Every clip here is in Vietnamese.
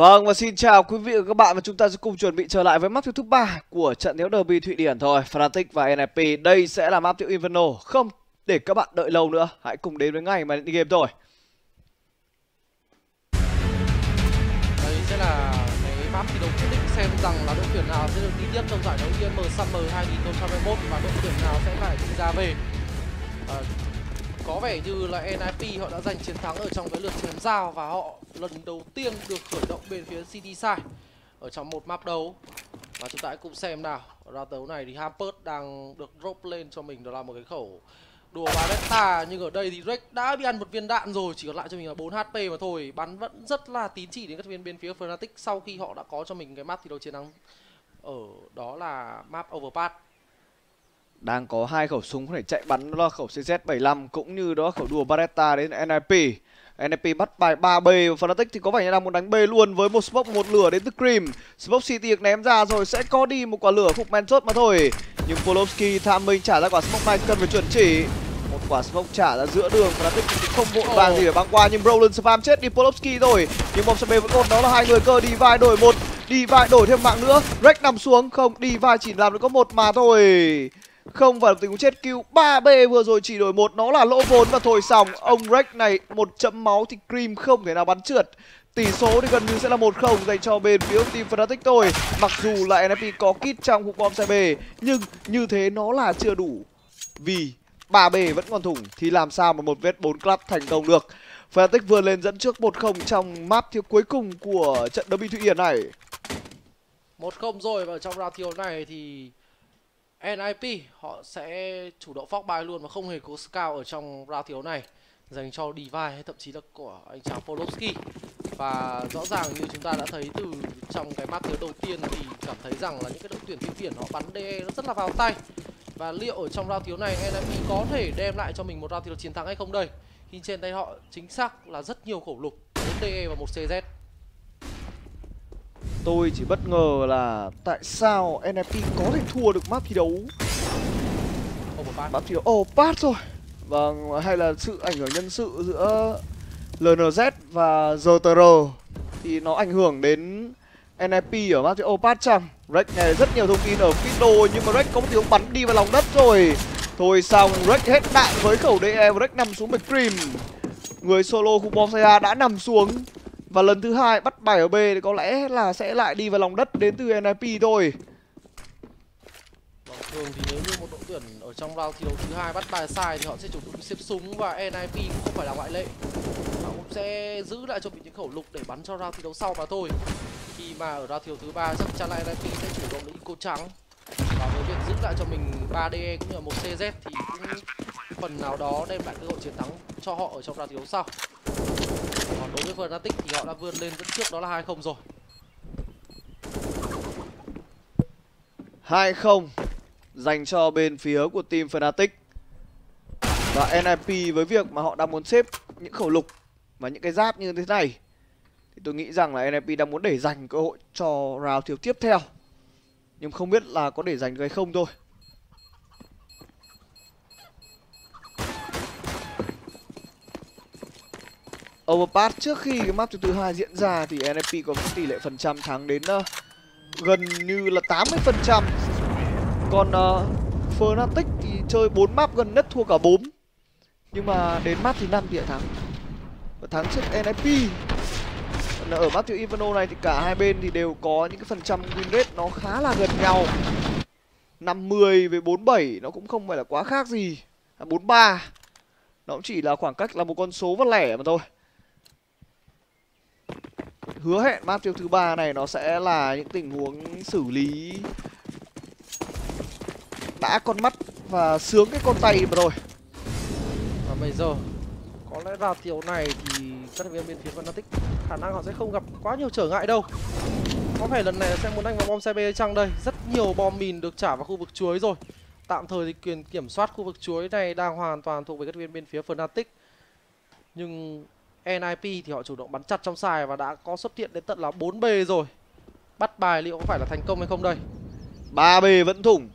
Vâng và xin chào quý vị và các bạn và chúng ta sẽ cùng chuẩn bị trở lại với map thứ ba của trận đấu derby Thụy Điển thôi. Fnatic và NIP đây sẽ là map tiêu Inferno. Không để các bạn đợi lâu nữa, hãy cùng đến với ngày mà đi game thôi. Đây sẽ là cái map thi đấu quyết định xem rằng là đội tuyển nào sẽ được đi tiếp trong giải đấu EM Summer 2021 và đội tuyển nào sẽ phải đi ra về. À, có vẻ như là NIP họ đã giành chiến thắng ở trong cái lượt chém dao và họ lần đầu tiên được khởi động bên phía City Side ở trong một map đấu. Và chúng ta hãy cùng xem nào. Ra đấu này thì Hampert đang được drop lên cho mình, đó là một cái khẩu đùa Barretta nhưng ở đây thì Drake đã bị ăn một viên đạn rồi, chỉ còn lại cho mình là 4 HP mà thôi. Bắn vẫn rất là tín chỉ đến các viên bên phía Fnatic sau khi họ đã có cho mình cái map thi đấu chiến thắng ở đó là map Overpass đang có hai khẩu súng có thể chạy bắn đó là khẩu CZ75 cũng như đó là khẩu đùa Baretta đến NIP. NIP bắt bài 3B và Fnatic thì có vẻ như đang muốn đánh B luôn với một smoke một lửa đến từ Cream. Smoke City được ném ra rồi sẽ có đi một quả lửa phục men chốt mà thôi. Nhưng Polovsky tham minh trả ra quả smoke này cần phải chuẩn chỉ. Một quả smoke trả ra giữa đường Fnatic cũng không vội vàng gì để băng qua nhưng Brolin spam chết đi Polovsky rồi. Nhưng bom B vẫn còn đó là hai người cơ đi vai đổi một đi vai đổi thêm mạng nữa. Rex nằm xuống không đi vai chỉ làm được có một mà thôi không phải là tình huống chết cứu. 3B vừa rồi chỉ đổi một, nó là lỗ vốn và thôi xong. Ông Rex này, một chấm máu thì Cream không thể nào bắn trượt. Tỷ số thì gần như sẽ là một không dành cho bên phía team Fnatic thôi. Mặc dù là NFP có kit trong hụt bom xe B nhưng như thế nó là chưa đủ. Vì 3B vẫn còn thủng, thì làm sao mà một vết 4 club thành công được? Fnatic vừa lên dẫn trước 1-0 trong map thiếu cuối cùng của trận derby Thụy Điển này. 1-0 rồi, và trong round thiếu này thì NIP họ sẽ chủ động phóc bài luôn và không hề có scout ở trong round thiếu này, dành cho Divide hay thậm chí là của anh chàng Polovsky và rõ ràng như chúng ta đã thấy từ trong cái map thiếu đầu tiên thì cảm thấy rằng là những cái đội tuyển tiêu khiển họ bắn DE nó rất là vào tay. Và liệu ở trong round thiếu này NIP có thể đem lại cho mình một round thiếu chiến thắng hay không đây? Khi trên tay họ chính xác là rất nhiều khẩu lục 4 DE và một CZ Tôi chỉ bất ngờ là tại sao NFP có thể thua được map thi đấu? Map thi đấu. Oh pass rồi. Vâng, hay là sự ảnh hưởng nhân sự giữa LNZ và GTR Thì nó ảnh hưởng đến NFP ở map thi đấu. Pass chăng Rex nghe rất nhiều thông tin ở Fido nhưng mà Rex có một tiếng bắn đi vào lòng đất rồi. Thôi xong, Rex hết đạn với khẩu DE và Rex nằm xuống bạch cream Người solo khu bom đã nằm xuống và lần thứ hai bắt bài ở B thì có lẽ là sẽ lại đi vào lòng đất đến từ NIP thôi. Vâng, thường thì nếu như một đội tuyển ở trong round thi đấu thứ hai bắt bài sai thì họ sẽ chủ động xếp súng và NIP cũng không phải là ngoại lệ. Họ cũng sẽ giữ lại cho mình những khẩu lục để bắn cho round thi đấu sau mà thôi. Khi mà ở round thi đấu thứ ba chắc chắn là NIP sẽ chủ động lấy cô trắng. Và với việc giữ lại cho mình 3DE cũng như là một CZ thì cũng phần nào đó đem lại cơ hội chiến thắng cho họ ở trong round thi đấu sau đối với Fnatic thì họ đã vươn lên dẫn trước, đó là 2-0 rồi. 2-0 dành cho bên phía của team Fnatic. Và NIP với việc mà họ đang muốn xếp những khẩu lục và những cái giáp như thế này. Thì tôi nghĩ rằng là NIP đang muốn để dành cơ hội cho round thiếu tiếp theo. Nhưng không biết là có để giành được hay không thôi. Overpass trước khi cái map thứ hai diễn ra thì NFP có tỷ lệ phần trăm thắng đến uh, gần như là 80%. Còn uh, Fnatic thì chơi 4 map gần nhất thua cả 4. Nhưng mà đến map thứ năm thì lại thắng. Và thắng trước NFP. Còn ở map thứ Inferno này thì cả hai bên thì đều có những cái phần trăm win rate nó khá là gần nhau. 50 với 47 nó cũng không phải là quá khác gì. À, 43 nó cũng chỉ là khoảng cách là một con số và lẻ mà thôi hứa hẹn map tiêu thứ ba này nó sẽ là những tình huống xử lý đã con mắt và sướng cái con tay rồi. Và bây giờ, có lẽ vào tiểu này thì các thành viên bên phía Fnatic khả năng họ sẽ không gặp quá nhiều trở ngại đâu. Có vẻ lần này sẽ muốn đánh vào bom xe B chăng đây? Rất nhiều bom mìn được trả vào khu vực chuối rồi. Tạm thời thì quyền kiểm soát khu vực chuối này đang hoàn toàn thuộc về các viên bên phía Fnatic. Nhưng NIP thì họ chủ động bắn chặt trong xài và đã có xuất hiện đến tận là 4B rồi. Bắt bài liệu có phải là thành công hay không đây? 3B vẫn thủng.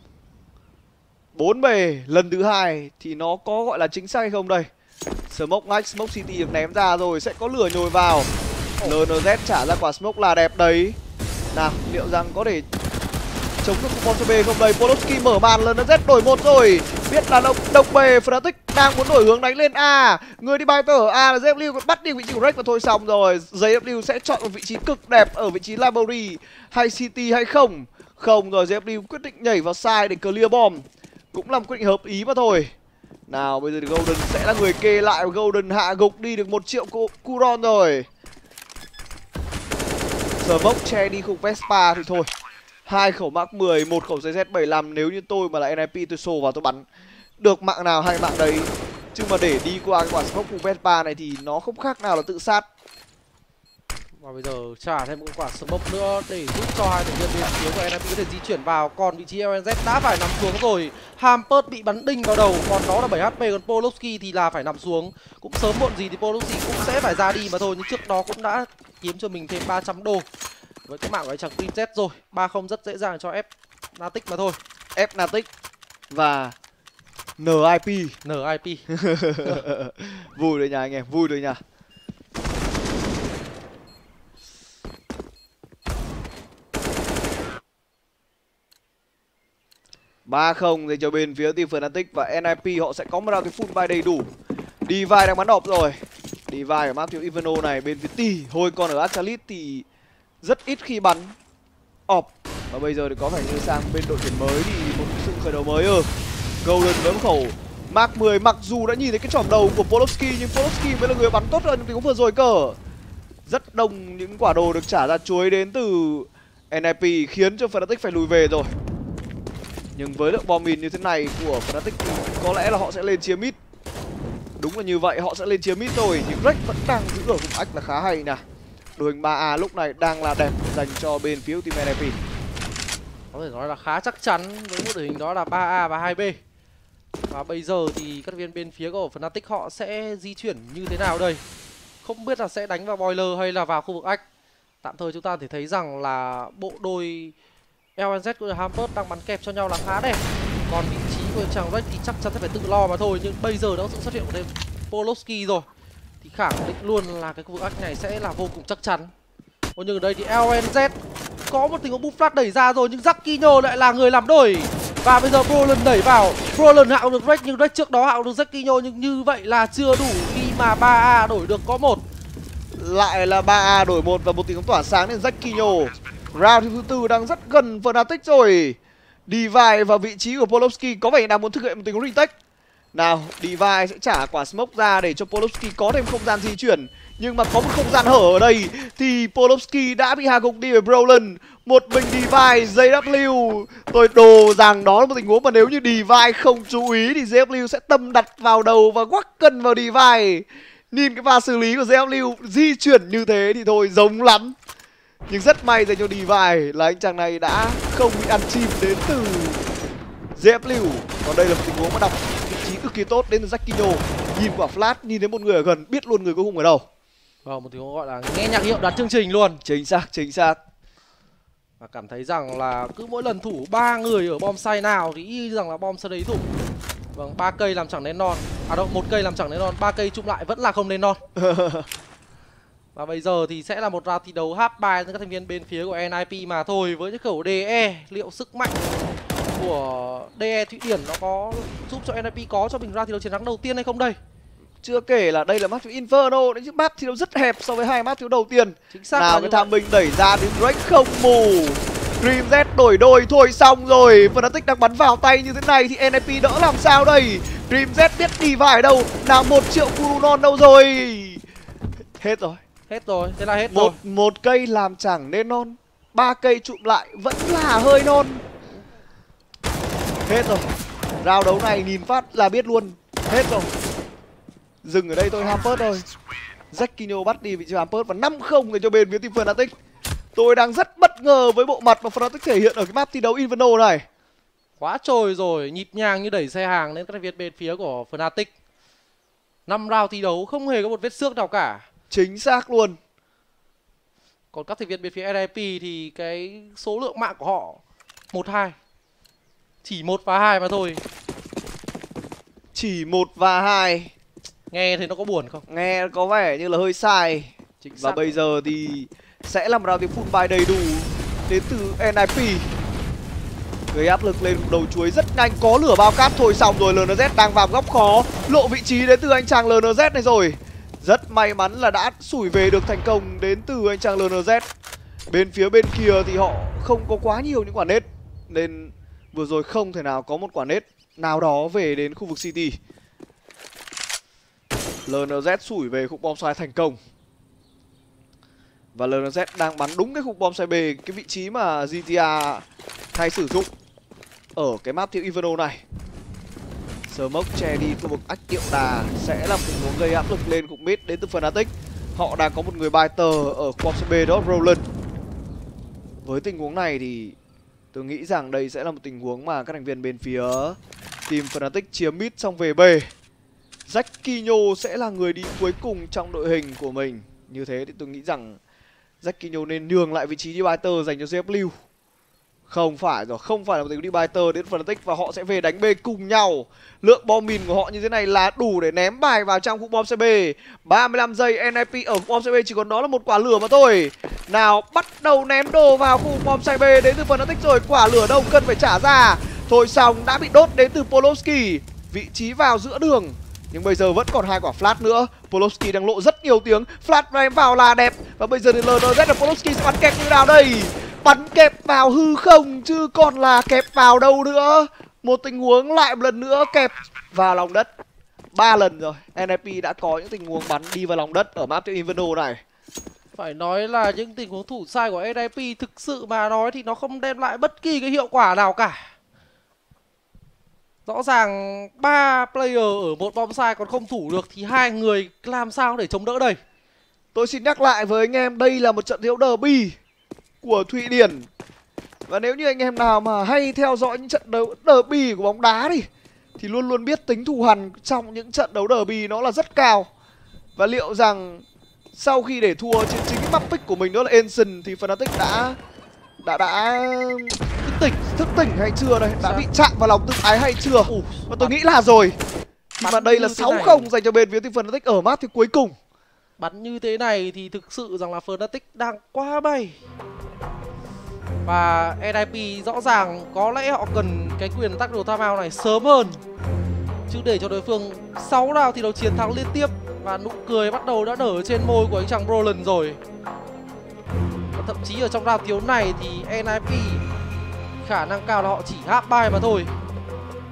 4B lần thứ hai thì nó có gọi là chính xác hay không đây? Smoke Max, Smoke City được ném ra rồi sẽ có lửa nhồi vào. LNZ trả ra quả smoke là đẹp đấy. Nào, liệu rằng có thể chống được con B không đầy Poloski mở màn LNZ đổi một rồi. Biết là động động về Fnatic đang muốn đổi hướng đánh lên A. Người đi bay tờ ở A là JW còn bắt đi vị trí của Rex và thôi xong rồi. JW sẽ chọn một vị trí cực đẹp ở vị trí library, hay City hay không? Không rồi JW quyết định nhảy vào sai để clear bomb cũng làm quyết định hợp ý mà thôi. Nào, bây giờ thì Golden sẽ là người kê lại Golden hạ gục đi được một triệu Curon rồi. Smoke che đi khung Vespa thì thôi hai khẩu Mark 10, một khẩu CZ75 nếu như tôi mà là NIP tôi xô vào tôi bắn được mạng nào hay mạng đấy. Chứ mà để đi qua cái quả smoke của Vespa này thì nó không khác nào là tự sát. Và bây giờ trả thêm một quả smoke nữa để giúp cho hai thành viên bên phía của NIP có thể di chuyển vào. Còn vị trí LNZ đã phải nằm xuống rồi. Hampert bị bắn đinh vào đầu, còn đó là 7 HP còn Poloski thì là phải nằm xuống. Cũng sớm muộn gì thì Poloski cũng sẽ phải ra đi mà thôi, nhưng trước đó cũng đã kiếm cho mình thêm 300 đô với cái mạng của anh chàng princess rồi ba không rất dễ dàng cho ép natic mà thôi ép natic và nip nip vui rồi nha anh em vui rồi nha ba không dành cho bên phía team Fnatic và NIP họ sẽ có một round full buy đầy đủ. Vai đang bắn đọc rồi. Vai ở map thiếu Ivano này bên phía T. Hồi còn ở Astralis thì rất ít khi bắn. Ọp. Và bây giờ thì có vẻ như sang bên đội tuyển mới thì một sự khởi đầu mới ơ. Golden với một khẩu. Mark 10 mặc dù đã nhìn thấy cái trỏm đầu của Polowski, nhưng Polowski mới là người bắn tốt hơn những tình huống vừa rồi cờ rất đông những quả đồ được trả ra chuối đến từ NIP khiến cho Fnatic phải lùi về rồi. Nhưng với lượng bom mìn như thế này của Fnatic thì có lẽ là họ sẽ lên chia mid đúng là như vậy, họ sẽ lên chia mid rồi nhưng Rex vẫn đang giữ ở vùng ách là khá hay nè đội hình 3A lúc này đang là đẹp dành cho bên phía Ultimate NFP. Có thể nói là khá chắc chắn với một đội hình đó là 3A và 2B. Và bây giờ thì các viên bên phía của Fnatic họ sẽ di chuyển như thế nào đây? Không biết là sẽ đánh vào boiler hay là vào khu vực ách. Tạm thời chúng ta thể thấy rằng là bộ đôi LNZ của Hampers đang bắn kẹp cho nhau là khá đẹp. Còn vị trí của chàng Red thì chắc chắn sẽ phải tự lo mà thôi. Nhưng bây giờ đã có sự xuất hiện của thêm Poloski rồi thì khẳng định luôn là cái khu vực ách này sẽ là vô cùng chắc chắn. Ô, nhưng ở đây thì LNZ có một tình huống buflat đẩy ra rồi, nhưng Zakino lại là người làm đổi và bây giờ Brolin đẩy vào. Brolin hạo được Rex nhưng Rex trước đó hạo được Zakino nhưng như vậy là chưa đủ khi mà 3A đổi được có một. Lại là 3A đổi một và một tình huống tỏa sáng đến Zakino round thứ tư đang rất gần Fnatic rồi. Divide vào vị trí của Polovsky có vẻ đang muốn thực hiện một tình huống retake nào, Divine sẽ trả quả smoke ra để cho Polovsky có thêm không gian di chuyển. Nhưng mà có một không gian hở ở đây Thì Polovsky đã bị hạ gục đi về Brolin. Một mình Divine, JW Tôi đồ rằng đó là một tình huống mà nếu như Divine không chú ý Thì JW sẽ tâm đặt vào đầu và quắc cân vào Divine. Nhìn cái pha xử lý của JW di chuyển như thế thì thôi giống lắm. Nhưng rất may dành cho Divine là anh chàng này đã không bị ăn chim đến từ JW Còn đây là một tình huống mà đọc cực kỳ tốt đến từ Zakino nhìn quả flash nhìn thấy một người ở gần biết luôn người cuối cùng ở đâu. Vâng một tiếng gọi là nghe nhạc hiệu đặt chương trình luôn. Chính xác chính xác. Và cảm thấy rằng là cứ mỗi lần thủ ba người ở bom say nào thì y rằng là bom sẽ đấy thủ. Vâng ba cây làm chẳng nên non. À đâu một cây làm chẳng nên non ba cây chung lại vẫn là không nên non. Và bây giờ thì sẽ là một round thi đấu half bài giữa các thành viên bên phía của NIP mà thôi với cái khẩu DE liệu sức mạnh của DE Thụy Điển nó có giúp cho NIP có cho mình ra thi đấu chiến thắng đầu tiên hay không đây? Chưa kể là đây là map Inferno đấy chứ map thi đấu rất hẹp so với hai map thi đấu đầu tiên. Chính xác nào cái tham minh đẩy ra đến Drake không mù. Dream Z đổi đôi thôi xong rồi. Fnatic đang bắn vào tay như thế này thì NIP đỡ làm sao đây? Dream Z biết đi vải đâu nào một triệu Kurunon đâu rồi? Hết rồi. Hết rồi thế là hết một rồi. một cây làm chẳng nên non ba cây trụm lại vẫn là hơi non hết rồi. Rao đấu này nhìn phát là biết luôn. Hết rồi. Dừng ở đây thôi Hampert thôi Jackinho bắt đi vị trí Hampert và năm không để cho bên phía team Fnatic. Tôi đang rất bất ngờ với bộ mặt mà Fnatic thể hiện ở cái map thi đấu Inferno này. Quá trôi rồi nhịp nhàng như đẩy xe hàng lên các thành viên bên phía của Fnatic. Năm round thi đấu không hề có một vết xước nào cả. Chính xác luôn. Còn các thành viên bên phía NIP thì cái số lượng mạng của họ một hai chỉ một và hai mà thôi. Chỉ một và hai. Nghe thì nó có buồn không? Nghe có vẻ như là hơi sai. Chính và bây giờ thì sẽ làm round tiếng full buy đầy đủ đến từ NIP gây áp lực lên đầu chuối rất nhanh. Có lửa bao cát thôi xong rồi LNZ đang vào góc khó. Lộ vị trí đến từ anh chàng LNZ này rồi. Rất may mắn là đã sủi về được thành công đến từ anh chàng LNZ bên phía bên kia thì họ không có quá nhiều những quả nết nên vừa rồi không thể nào có một quả nết nào đó về đến khu vực city. LNZ sủi về khúc bom xoay thành công. Và LNZ đang bắn đúng cái khúc bom xoay B, cái vị trí mà GTA hay sử dụng ở cái map thiệu Inferno này. Smoke che đi khu vực ách tiệu đà sẽ là một tình huống gây áp lực lên khúc mid đến từ Fnatic. Họ đang có một người bài tờ ở khu bom xoay B đó, Roland. Với tình huống này thì tôi nghĩ rằng đây sẽ là một tình huống mà các thành viên bên phía team Fnatic chiếm mid xong về B. Jackinho sẽ là người đi cuối cùng trong đội hình của mình. Như thế thì tôi nghĩ rằng Jackinho nên nhường lại vị trí đi Biter dành cho CFLU không phải rồi, không phải là một tình đi Biter đến Fnatic và họ sẽ về đánh B cùng nhau. Lượng bom mìn của họ như thế này là đủ để ném bài vào trong khu bom CB. 35 giây NIP ở khu bom CB chỉ còn đó là một quả lửa mà thôi. Nào bắt đầu ném đồ vào khu bom CB đến từ Fnatic rồi, quả lửa đâu cần phải trả ra. Thôi xong đã bị đốt đến từ Polowski. Vị trí vào giữa đường nhưng bây giờ vẫn còn hai quả flash nữa Polowski đang lộ rất nhiều tiếng Flash này vào là đẹp Và bây giờ thì LNZ là Polowski sẽ bắn kẹp như nào đây Bắn kẹp vào hư không Chứ còn là kẹp vào đâu nữa. Một tình huống lại một lần nữa kẹp vào lòng đất. Ba lần rồi NIP đã có những tình huống bắn đi vào lòng đất ở map tiêu Inferno này. Phải nói là những tình huống thủ sai của NIP thực sự mà nói thì nó không đem lại bất kỳ cái hiệu quả nào cả. Rõ ràng ba player ở một bom sai còn không thủ được thì hai người làm sao để chống đỡ đây? Tôi xin nhắc lại với anh em đây là một trận đấu derby của thụy điển. Và nếu như anh em nào mà hay theo dõi những trận đấu derby của bóng đá thì thì luôn luôn biết tính thù hằn trong những trận đấu derby nó là rất cao. Và liệu rằng sau khi để thua trên chính map pick của mình đó là Ensign thì Fnatic đã đã đã thức tỉnh thức tỉnh hay chưa đây? Đã bị chạm vào lòng tự ái hay chưa? Và tôi nghĩ là rồi. Khi mà đây là sáu không dành cho bên phía team Fnatic ở map thì cuối cùng bắn như thế này thì thực sự rằng là Fnatic đang quá bay. Và NIP rõ ràng có lẽ họ cần cái quyền tắc đồ timeout này sớm hơn. Chứ để cho đối phương 6 round thì đấu chiến thắng liên tiếp và nụ cười bắt đầu đã nở trên môi của anh chàng Brolin rồi. Và thậm chí ở trong round thiếu này thì NIP khả năng cao là họ chỉ hát bài mà thôi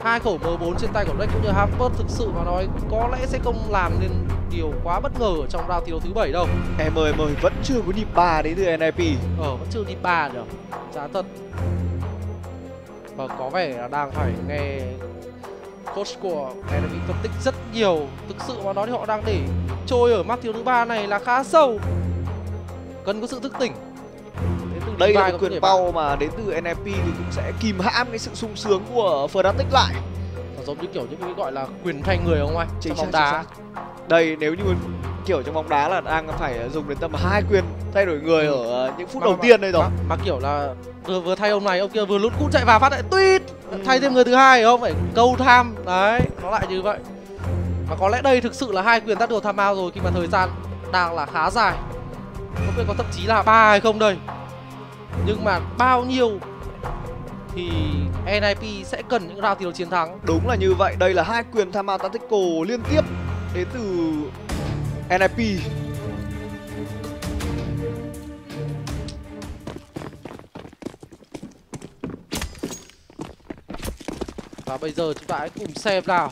hai khẩu M4 trên tay của Drake cũng như Harper thực sự mà nói có lẽ sẽ không làm nên điều quá bất ngờ ở trong round thi đấu thứ bảy đâu. Em ơi em ơi vẫn chưa có nhịp ba đến từ NIP ờ vẫn chưa nhịp ba được. Giá thật. Và có vẻ là đang phải nghe coach của NIP phân tích rất nhiều. Thực sự mà nói thì họ đang để trôi ở map thiếu thứ ba này là khá sâu. Cần có sự thức tỉnh đây là một quyền bao mà đến từ NIP thì cũng sẽ kìm hãm cái sự sung sướng của Fnatic lại. Nó giống như kiểu những cái gọi là quyền thay người không anh chính trong bóng đá. đây nếu như kiểu trong bóng đá là đang phải dùng đến tầm hai quyền thay đổi người ở ờ, những phút mà, đầu mà, tiên đây rồi. mà, mà kiểu là vừa vừa thay ông này ông kia vừa lút cút chạy vào phát lại tuyết ừ. thay thêm người thứ hai không phải câu tham. Đấy nó lại như vậy. Và có lẽ đây thực sự là hai quyền tắt đồ tham ao rồi khi mà thời gian đang là khá dài. Không biết có thậm chí là ba hay không đây nhưng mà bao nhiêu thì NIP sẽ cần những round thi đấu chiến thắng? Đúng là như vậy. Đây là hai quyền tham ao tactical liên tiếp. Đến từ NIP Và bây giờ chúng ta hãy cùng xem nào.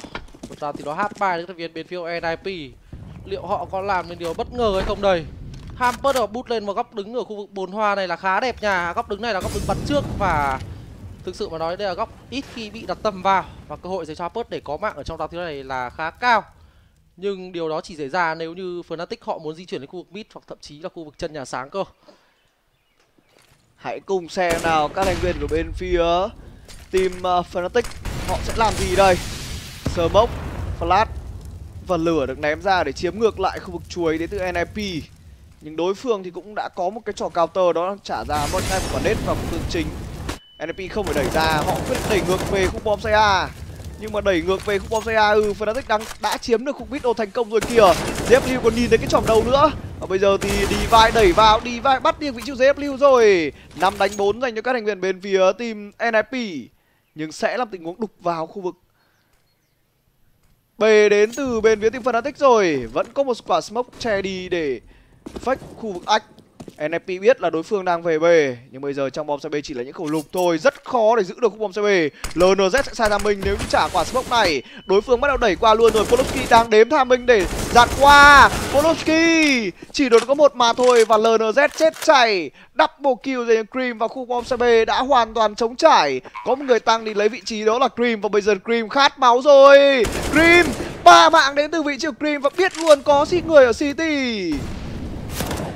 Một round thì hát bài đến thành viên bên phía NIP Liệu họ có làm nên điều bất ngờ hay không đây Hamper ở bút lên một góc đứng ở khu vực bồn hoa này là khá đẹp nha. Góc đứng này là góc đứng bắn trước và Thực sự mà nói đây là góc ít khi bị đặt tầm vào Và cơ hội dành cho Hampers để có mạng ở trong round thứ này là khá cao. Nhưng điều đó chỉ xảy ra nếu như Fnatic họ muốn di chuyển đến khu vực mid hoặc thậm chí là khu vực chân nhà sáng cơ. Hãy cùng xem nào các thành viên của bên phía team uh, Fnatic họ sẽ làm gì đây. Smoke, Flash và lửa được ném ra để chiếm ngược lại khu vực chuối đến từ NIP nhưng đối phương thì cũng đã có một cái trò counter đó, trả ra một hai quả nết vào một vực chính. NFP không phải đẩy ra, họ quyết đẩy ngược về khúc bom xe nhưng mà đẩy ngược về khúc bom xe ừ Fnatic đang, đã chiếm được khúc video thành công rồi kìa. ZFLU còn nhìn thấy cái chỏm đầu nữa. Và bây giờ thì đi vai đẩy vào đi vai bắt đi vị trí ZFLU rồi. Năm đánh bốn dành cho các thành viên bên phía team NIP nhưng sẽ làm tình huống đục vào khu vực. B đến từ bên phía team Fnatic rồi. Vẫn có một quả smoke che đi để fake khu vực ách NFP biết là đối phương đang về B, Nhưng bây giờ trong bom xe B chỉ là những khẩu lục thôi. Rất khó để giữ được khu bom xe B LNZ sẽ sai tham minh nếu như trả quả smoke này. Đối phương bắt đầu đẩy qua luôn rồi. Polowski đang đếm tham minh để dạt qua. Polowski Chỉ được có một mà thôi Và LNZ chết chảy Double kill dành Cream và khu bom xe B đã hoàn toàn chống trải. Có một người tăng đi lấy vị trí đó là Cream Và bây giờ Cream khát máu rồi. Cream, ba mạng đến từ vị trí của Cream Và biết luôn có gì người ở City.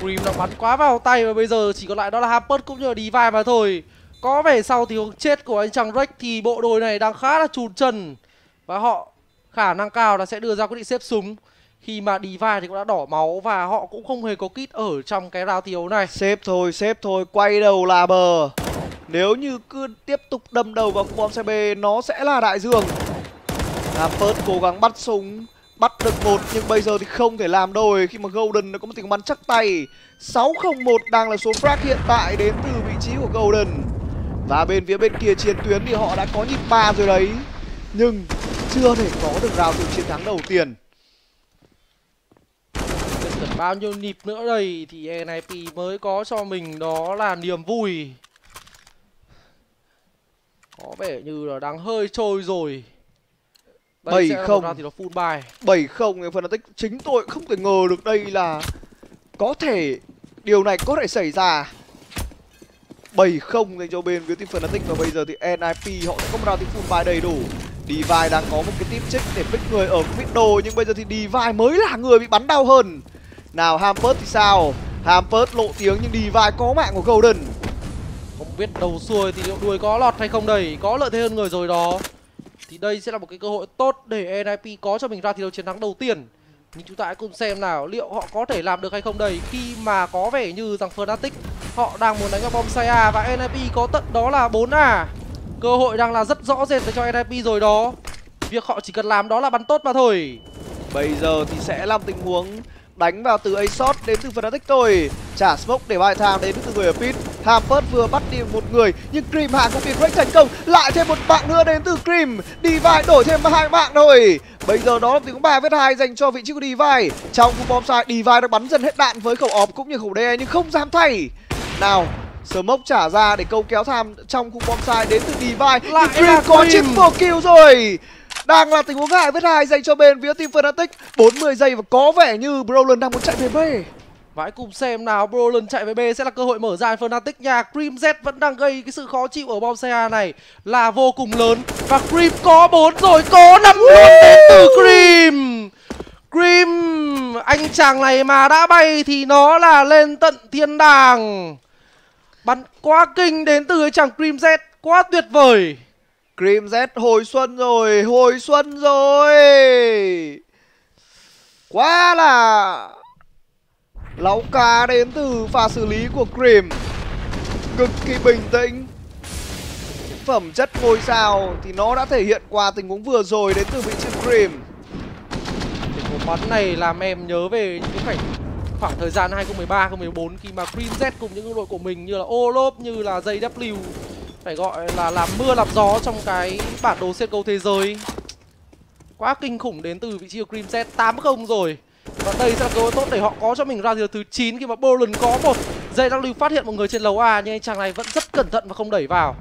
Grim đã bắn quá vào tay và bây giờ chỉ còn lại đó là Hampus cũng như là Divine mà thôi. Có vẻ sau thì chết của anh chàng Rex thì bộ đôi này đang khá là chùn chân. Và họ khả năng cao là sẽ đưa ra quyết định xếp súng. Khi mà Divine thì cũng đã đỏ máu và họ cũng không hề có kit ở trong cái rào thi đấu này. Xếp thôi, xếp thôi, quay đầu là bờ. Nếu như cứ tiếp tục đâm đầu vào bom xe B nó sẽ là đại dương. Hampus cố gắng bắt súng. Bắt được một, nhưng bây giờ thì không thể làm đôi. Khi mà Golden nó có một tình bắn chắc tay 601 đang là số frag hiện tại đến từ vị trí của Golden. Và bên phía bên kia chiến tuyến thì họ đã có nhịp ba rồi đấy, Nhưng chưa thể có được rào từ chiến thắng đầu tiên. Cần bao nhiêu nhịp nữa đây, thì NIP mới có cho mình đó là niềm vui. Có vẻ như là đang hơi trôi rồi bảy không. thì nó full bài bảy không Fnatic chính tôi không thể ngờ được đây là có thể điều này có thể xảy ra. Bảy không dành cho bên phía team Fnatic và bây giờ thì NIP họ sẽ có một round full bài đầy đủ. Divine đang có một cái tip check để pick người ở middle nhưng bây giờ thì Divine mới là người bị bắn đau hơn. Nào Hampers thì sao? Hampers lộ tiếng nhưng Divine có mạng của Golden. Không biết đầu xuôi thì liệu đuôi có lọt hay không đây. Có lợi thế hơn người rồi đó thì đây sẽ là một cái cơ hội tốt để NIP có cho mình ra thi đấu chiến thắng đầu tiên. Nhưng chúng ta hãy cùng xem nào, liệu họ có thể làm được hay không đây. Khi mà có vẻ như rằng Fnatic, họ đang muốn đánh vào bom sai A và NIP có tận đó là 4A cơ hội đang là rất rõ rệt cho NIP rồi đó. Việc họ chỉ cần làm đó là bắn tốt mà thôi. Bây giờ thì sẽ làm tình huống đánh vào từ a shot đến từ Fnatic thôi. Trả smoke để bài thang đến từ người ở pit. Hampers vừa bắt đi một người nhưng Cream hạ cũng bị break thành công. Lại thêm một bạn nữa đến từ Cream Divine đổi thêm hai bạn thôi. Bây giờ đó là huống ba vết hai dành cho vị trí của Divine trong khu bom sai Divine đã bắn dần hết đạn với khẩu ọp cũng như khẩu đe nhưng không dám thay. Nào Smoke trả ra để câu kéo tham trong khu bom sai đến từ Divine Lại Cream có triple kill rồi đang là tình huống hại với hai dành cho bên phía team Fnatic. 40 giây và có vẻ như Brolin đang muốn chạy về B. Và hãy cùng xem nào, Brolin chạy về B sẽ là cơ hội mở ra Fnatic. Nhà Cream Z vẫn đang gây cái sự khó chịu ở bom xe này là vô cùng lớn. Và Cream có bốn rồi, có năm luôn đến từ Cream. Cream, anh chàng này mà đã bay thì nó là lên tận thiên đàng. Bắn quá kinh đến từ chàng Cream Z, quá tuyệt vời. Cream Z hồi xuân rồi, hồi xuân rồi. Quá là Láu cá đến từ pha xử lý của Cream. Cực kỳ bình tĩnh. Phẩm chất ngôi sao thì nó đã thể hiện qua tình huống vừa rồi đến từ vị trí Cream. Tình huống bắn này làm em nhớ về những cái khoảng thời gian 2013 2014 khi mà Cream Z cùng những đội của mình như là Olop như là JW phải gọi là làm mưa làm gió trong cái bản đồ CSGO thế giới. Quá kinh khủng đến từ vị trí của Crimson Z 8-0 rồi. Và đây sẽ là cơ hội tốt để họ có cho mình ra giờ thứ 9 khi mà Boland có một JW phát hiện một người trên lầu A nhưng anh chàng này vẫn rất cẩn thận và không đẩy vào.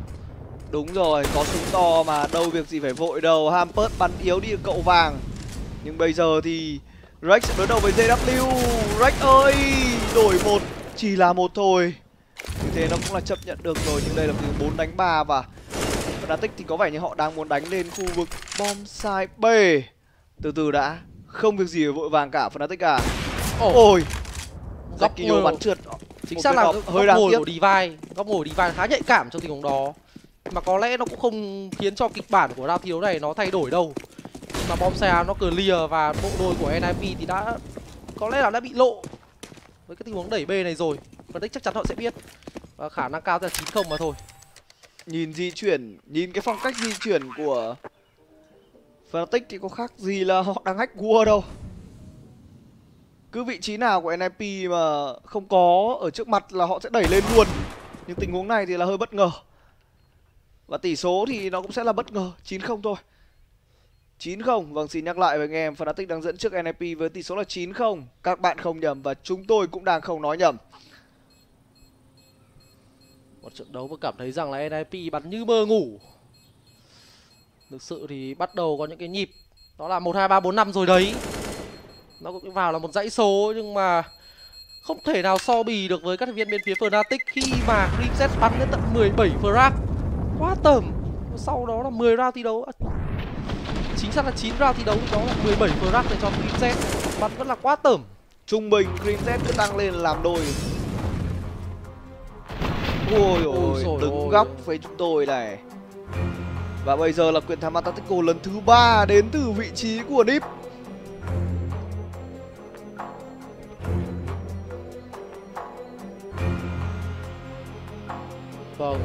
Đúng rồi, có súng to mà đâu việc gì phải vội đâu Hampert bắn yếu đi cậu vàng Nhưng bây giờ thì Rex sẽ đối đầu với JW Rex ơi Đổi một Chỉ là một thôi như thế nó cũng là chấp nhận được rồi Nhưng đây là từ 4 đánh 3 và Fnatic thì có vẻ như họ đang muốn đánh lên khu vực bom sai B. Từ từ đã Không việc gì vội vàng cả Fnatic à. Ồ, Ôi. Góc ngồi- bắn trượt. Chính xác là góc góc hơi ngồi tiếc. của Divine góc ngồi Divine khá nhạy cảm trong tình huống đó. Mà có lẽ nó cũng không khiến cho kịch bản của Rao Thiếu này nó thay đổi đâu. Nhưng mà bom xe nó clear và bộ đôi của NIP thì đã có lẽ là đã bị lộ với cái tình huống đẩy B này rồi phân tích chắc chắn họ sẽ biết. Và khả năng cao là chín không mà thôi. Nhìn di chuyển, Nhìn cái phong cách di chuyển của Fnatic thì có khác gì là họ đang hack war đâu. Cứ vị trí nào của NIP mà không có ở trước mặt là họ sẽ đẩy lên luôn. Nhưng tình huống này thì là hơi bất ngờ. Và tỷ số thì nó cũng sẽ là bất ngờ 9-0 thôi. 9-0 Vâng xin nhắc lại với anh em, Fnatic đang dẫn trước NIP với tỷ số là 9-0 Các bạn không nhầm và chúng tôi cũng đang không nói nhầm trận đấu và cảm thấy rằng là NIP bắn như mơ ngủ. Thực sự thì bắt đầu có những cái nhịp đó là một hai ba bốn năm rồi đấy. Nó cũng vào là một dãy số nhưng mà không thể nào so bì được với các thành viên bên phía Fnatic khi mà Grimset bắn đến tận 17 frag quá tởm. Sau đó là 10 round thi đấu. À, chính xác là 9 round thi đấu thì đó là 17 frag để cho Grimset bắn vẫn là quá tởm. Trung bình Green cứ tăng lên làm đôi. Ôi Ôi đứng ôi. góc với chúng tôi này. Và bây giờ là quyền tham gia Tactical lần thứ ba đến từ vị trí của Deep. Vâng.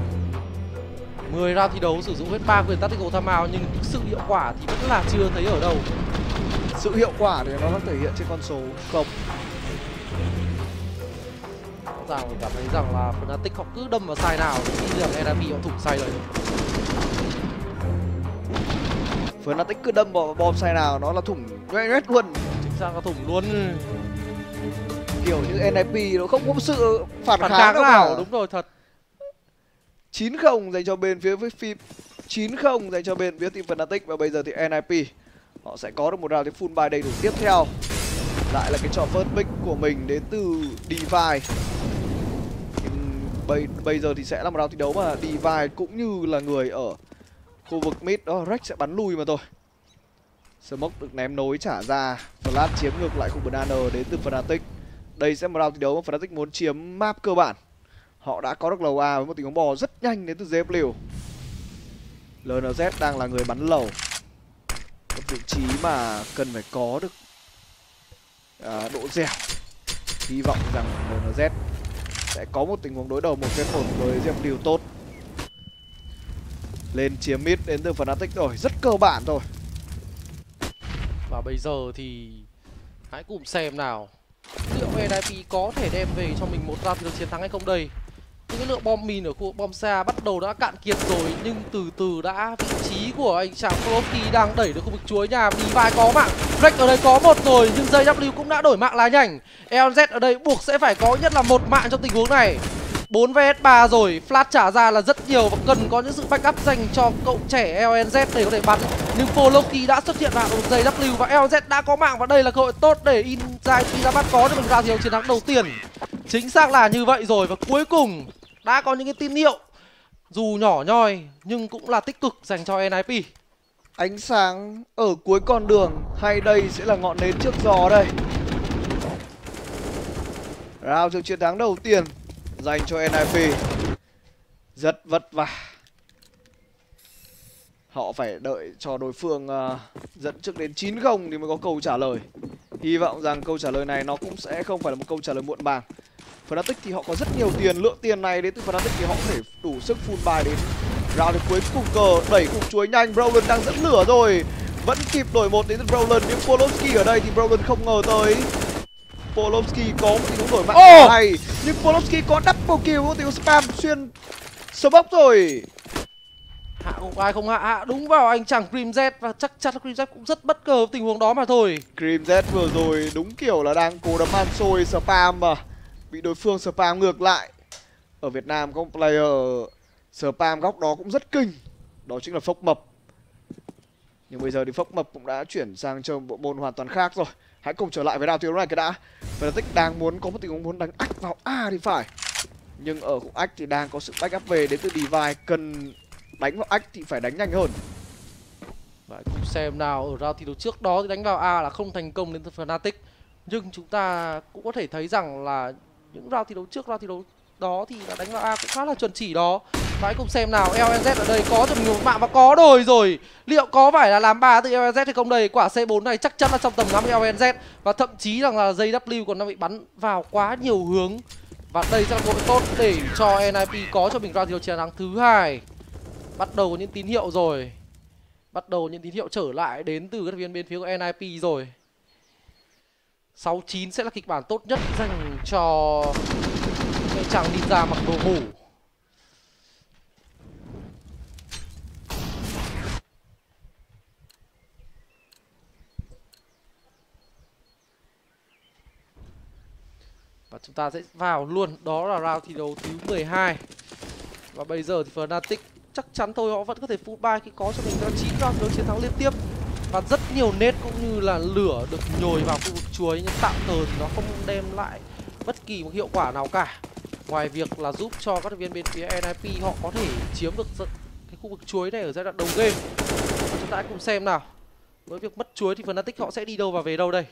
10 round thi đấu sử dụng hết 3 quyền tactical timeout nhưng sự hiệu quả thì vẫn là chưa thấy ở đâu. Sự hiệu quả thì nó đang thể hiện trên con số không ràng mình cảm thấy rằng là Fnatic họ cứ đâm vào sai nào thì rằng NIP họ thủng sai lời Fnatic cứ đâm vào bom sai nào nó là thủng nhoét luôn. Chính xác là thủng luôn. Kiểu như NIP nó không có sự phản, phản kháng nào đúng rồi thật. 9-0 dành cho bên phía với phim 9-0 dành cho bên phía team Fnatic và bây giờ thì NIP họ sẽ có được một round full buy đầy đủ tiếp theo. Lại là cái trò first pick của mình đến từ Divide Nhưng bây bây giờ thì sẽ là một round thi đấu mà Divide cũng như là người ở khu vực mid. Đó Rex sẽ bắn lui mà thôi. Smoke được ném nối trả ra. Flash chiếm ngược lại khu banana đến từ Fnatic. Đây sẽ là một round thi đấu mà Fnatic muốn chiếm map cơ bản. Họ đã có được lầu A với một tình huống bò rất nhanh đến từ ZW LNZ đang là người bắn lầu. Một vị trí mà cần phải có được à, độ dẻo. Hy vọng rằng LNZ sẽ có một tình huống đối đầu một cái một với điều tốt. Lên chiếm mid đến từ Fnatic rồi, rất cơ bản thôi. Và bây giờ thì hãy cùng xem nào. Liệu NIP có thể đem về cho mình một round chiến thắng hay không đây? Cái lượng bom mìn ở khu vực bom xa bắt đầu đã cạn kiệt rồi nhưng từ từ đã vị trí của anh chàng Kloski đang đẩy được khu vực chuối nhà vì vai có mạng Black ở đây có một rồi nhưng JW cũng đã đổi mạng lá nhảnh LZ ở đây buộc sẽ phải có nhất là một mạng trong tình huống này 4 vs 3 rồi, flash trả ra là rất nhiều và cần có những sự backup dành cho cậu trẻ LNZ để có thể bắn. Nhưng Poloki đã xuất hiện vào một giây W và LNZ đã có mạng và đây là cơ hội tốt để Inzai bắt có được một ra thiếu chiến thắng đầu tiên. Chính xác là như vậy rồi và cuối cùng đã có những cái tín hiệu dù nhỏ nhoi nhưng cũng là tích cực dành cho NIP. Ánh sáng ở cuối con đường hay đây sẽ là ngọn nến trước gió đây. Round được chiến thắng đầu tiên dành cho NIP Rất vất vả. Họ phải đợi cho đối phương uh, dẫn trước đến 9-0 thì mới có câu trả lời. Hy vọng rằng câu trả lời này nó cũng sẽ không phải là một câu trả lời muộn màng. Fnatic thì họ có rất nhiều tiền. Lượng tiền này đến từ Fnatic thì họ có thể đủ sức full bài đến round đến cuối cùng cờ. Đẩy cục chuối nhanh. Brolin đang dẫn lửa rồi. Vẫn kịp đổi một đến từ Brolin nhưng Polowski ở đây thì Brolin không ngờ tới. Polowski có một tình huống đổi mạng oh! hay. Nhưng Polowski có double kill một tình huống spam xuyên smoke rồi. Hạ không ai không hạ? Hạ đúng vào anh chàng Cream Z và chắc chắn là Cream Z cũng rất bất ngờ tình huống đó mà thôi. Cream Z vừa rồi đúng kiểu là đang cố đấm ăn xôi spam mà bị đối phương spam ngược lại. Ở Việt Nam có một player spam góc đó cũng rất kinh. Đó chính là phốc mập. Nhưng bây giờ thì phốc mập cũng đã chuyển sang chơi bộ môn hoàn toàn khác rồi. Hãy cùng trở lại với đào thiếu này cái đã. Và tích đang muốn có một tình huống muốn đánh ách vào a thì phải. Nhưng ở khúc ách thì đang có sự backup về đến từ Divide cần đánh vào ách thì phải đánh nhanh hơn. Và cùng xem nào, ở round thi đấu trước đó thì đánh vào a là không thành công đến từ Fnatic. Nhưng chúng ta cũng có thể thấy rằng là những round thi đấu trước, round thi đấu đó thì là đánh vào a cũng khá là chuẩn chỉ đó. Và hãy cùng xem nào LNZ ở đây có được nhiều mạng và có đồi rồi. Liệu có phải là làm ba từ LNZ hay không? Đây, quả C4 này chắc chắn là trong tầm ngắm LNZ và thậm chí rằng là dây W còn đang bị bắn vào quá nhiều hướng. Và đây sẽ là cơ hội tốt để cho NIP có cho mình round thi đấu chiến thắng thứ hai. Bắt đầu có những tín hiệu rồi. Bắt đầu những tín hiệu trở lại đến từ các viên bên phía của NIP rồi. 69 sẽ là kịch bản tốt nhất dành cho cái chàng ninja mặc đồ ngủ. Và chúng ta sẽ vào luôn, Đó là round thi đấu thứ 12 Và bây giờ thì Fnatic chắc chắn thôi, họ vẫn có thể full buy khi có cho mình ra 9 round đấu chiến thắng liên tiếp và rất nhiều nết cũng như là lửa được nhồi vào khu vực chuối, nhưng tạm thời thì nó không đem lại bất kỳ một hiệu quả nào cả. Ngoài việc là giúp cho các viên bên phía NIP họ có thể chiếm được cái khu vực chuối này ở giai đoạn đầu game. Chúng ta hãy cùng xem nào. Với việc mất chuối thì Fnatic họ sẽ đi đâu và về đâu đây?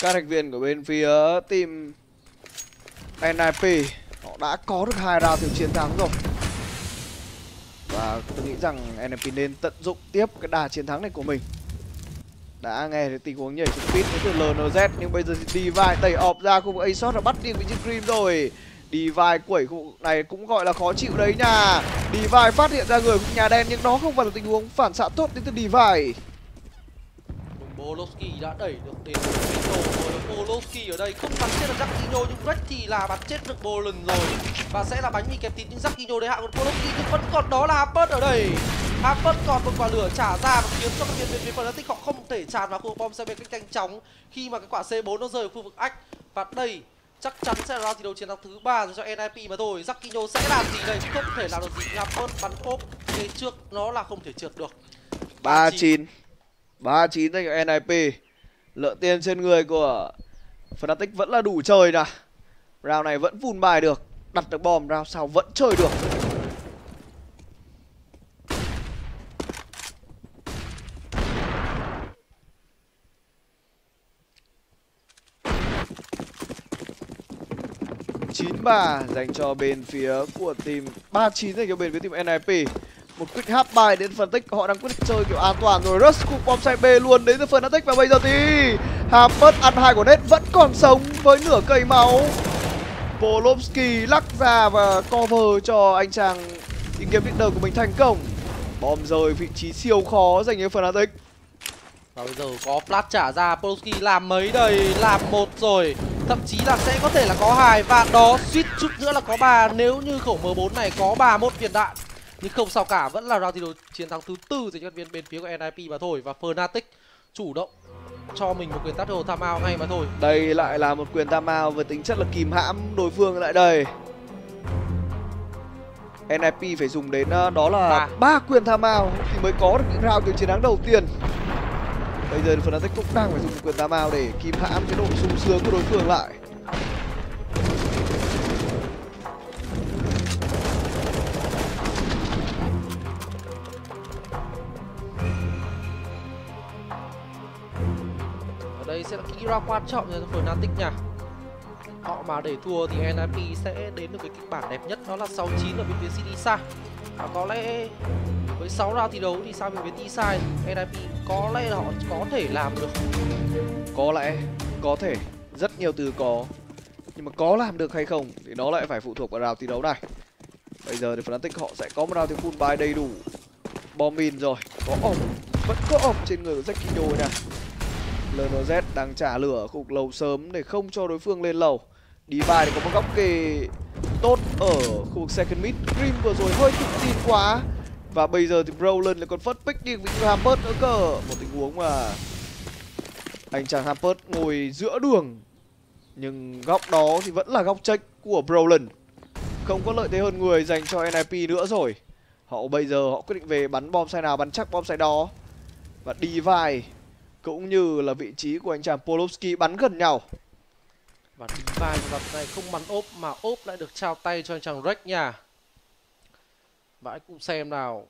Các thành viên của bên phía team NIP họ đã có được hai round từ chiến thắng rồi và tôi nghĩ rằng NMP nên tận dụng tiếp cái đà chiến thắng này của mình. Đã nghe thấy tình huống nhảy trực pit đến từ LNZ nhưng bây giờ thì Divine tẩy ọp ra khu vực A-Shot và bắt đi vị trí Cream rồi. Divine quẩy khu vực này cũng gọi là khó chịu đấy nha. Divine phát hiện ra người nhà đen, nhưng đó không phải là tình huống phản xạ tốt đến từ Divine. Poloski đã đẩy được đến Vito rồi Poloski ở đây không bắn chết được Jackino nhưng Red thì là bắn chết được Bolen rồi và sẽ là bánh mì kẹp thịt, nhưng Jackino đấy hạ còn Poloski nhưng vẫn còn đó là Apert ở đây Apert còn một quả lửa trả ra và khiến cho các viên viên phía Fnatic họ không thể tràn vào khu vực bom xe bên cách nhanh chóng khi mà cái quả C4 nó rơi ở khu vực ách và đây chắc chắn sẽ là thi đấu chiến thắng thứ ba cho NIP mà thôi. Jackinho sẽ làm gì đây? Không thể làm được gì. Apert bắn ốp phía trước, nó là không thể trượt được. ba chín ba chín dành cho NIP Lượng tiền trên người của Fnatic vẫn là đủ chơi nè. Round này vẫn vun bài được, Đặt được bom, round sau vẫn chơi được. chín ba dành cho bên phía của team, ba chín dành cho bên phía team NIP một quick half bài đến phân tích, họ đang quyết định chơi kiểu an toàn rồi. Rush cũng bom xe b luôn đến từ phân tích và bây giờ thì hampert ăn hai của nết vẫn còn sống với nửa cây máu. Polovsky lắc ra và cover cho anh chàng tìm kiếm leader của mình thành công. Bom rời vị trí siêu khó dành cho Fnatic và bây giờ có flash trả ra Polsky làm mấy đây? Làm một rồi. Thậm chí là sẽ có thể là có hai. Và đó suýt chút nữa là có ba. Nếu như khẩu M4 này có ba mốt viên đạn nhưng không sao cả vẫn là round thi đấu chiến thắng thứ tư dành cho viên bên phía của NIP mà thôi và Fnatic chủ động cho mình một quyền tắt hồ tham ao ngay mà thôi. Đây lại là một quyền tham ao với tính chất là kìm hãm đối phương lại đây. NIP phải dùng đến ờ, đó là ba. quyền tham ao thì mới có được những round từ chiến thắng đầu tiên. Bây giờ Fnatic cũng đang phải dùng quyền tham ao để kìm hãm cái độ sung sướng của đối phương lại đây sẽ là kỹ ra quan trọng cho Fnatic nha. Họ mà để thua thì NIP sẽ đến được cái kịch bản đẹp nhất, đó là 69 ở bên phía Sinisa và có lẽ với 6 round thi đấu thì sang bên phía T-Side NIP có lẽ là họ có thể làm được. Có lẽ, có thể. Rất nhiều từ có. Nhưng mà có làm được hay không thì nó lại phải phụ thuộc vào round thi đấu này. Bây giờ thì Fnatic họ sẽ có một round thi full buy đầy đủ. Bom mìn rồi. Có ổng vẫn có ổng trên người của Zekinho nè LNZ đang trả lửa khu vực lầu sớm để không cho đối phương lên lầu. Đi vai thì có một góc kề tốt ở khu vực second mid. Grim vừa rồi hơi tự tin quá. Và bây giờ thì Brolin lại còn phất pick đi với Hampert nữa cơ. Một tình huống mà anh chàng Hampert ngồi giữa đường. Nhưng góc đó thì vẫn là góc check của Brolin không có lợi thế hơn người dành cho NIP nữa rồi. Họ bây giờ họ quyết định về bắn bom sai nào, bắn chắc bom sai đó. Và đi vai cũng như là vị trí của anh chàng Polovsky bắn gần nhau. Và tính vai vào này không bắn ốp mà ốp lại được trao tay cho anh chàng Rex nha. Và hãy cùng xem nào.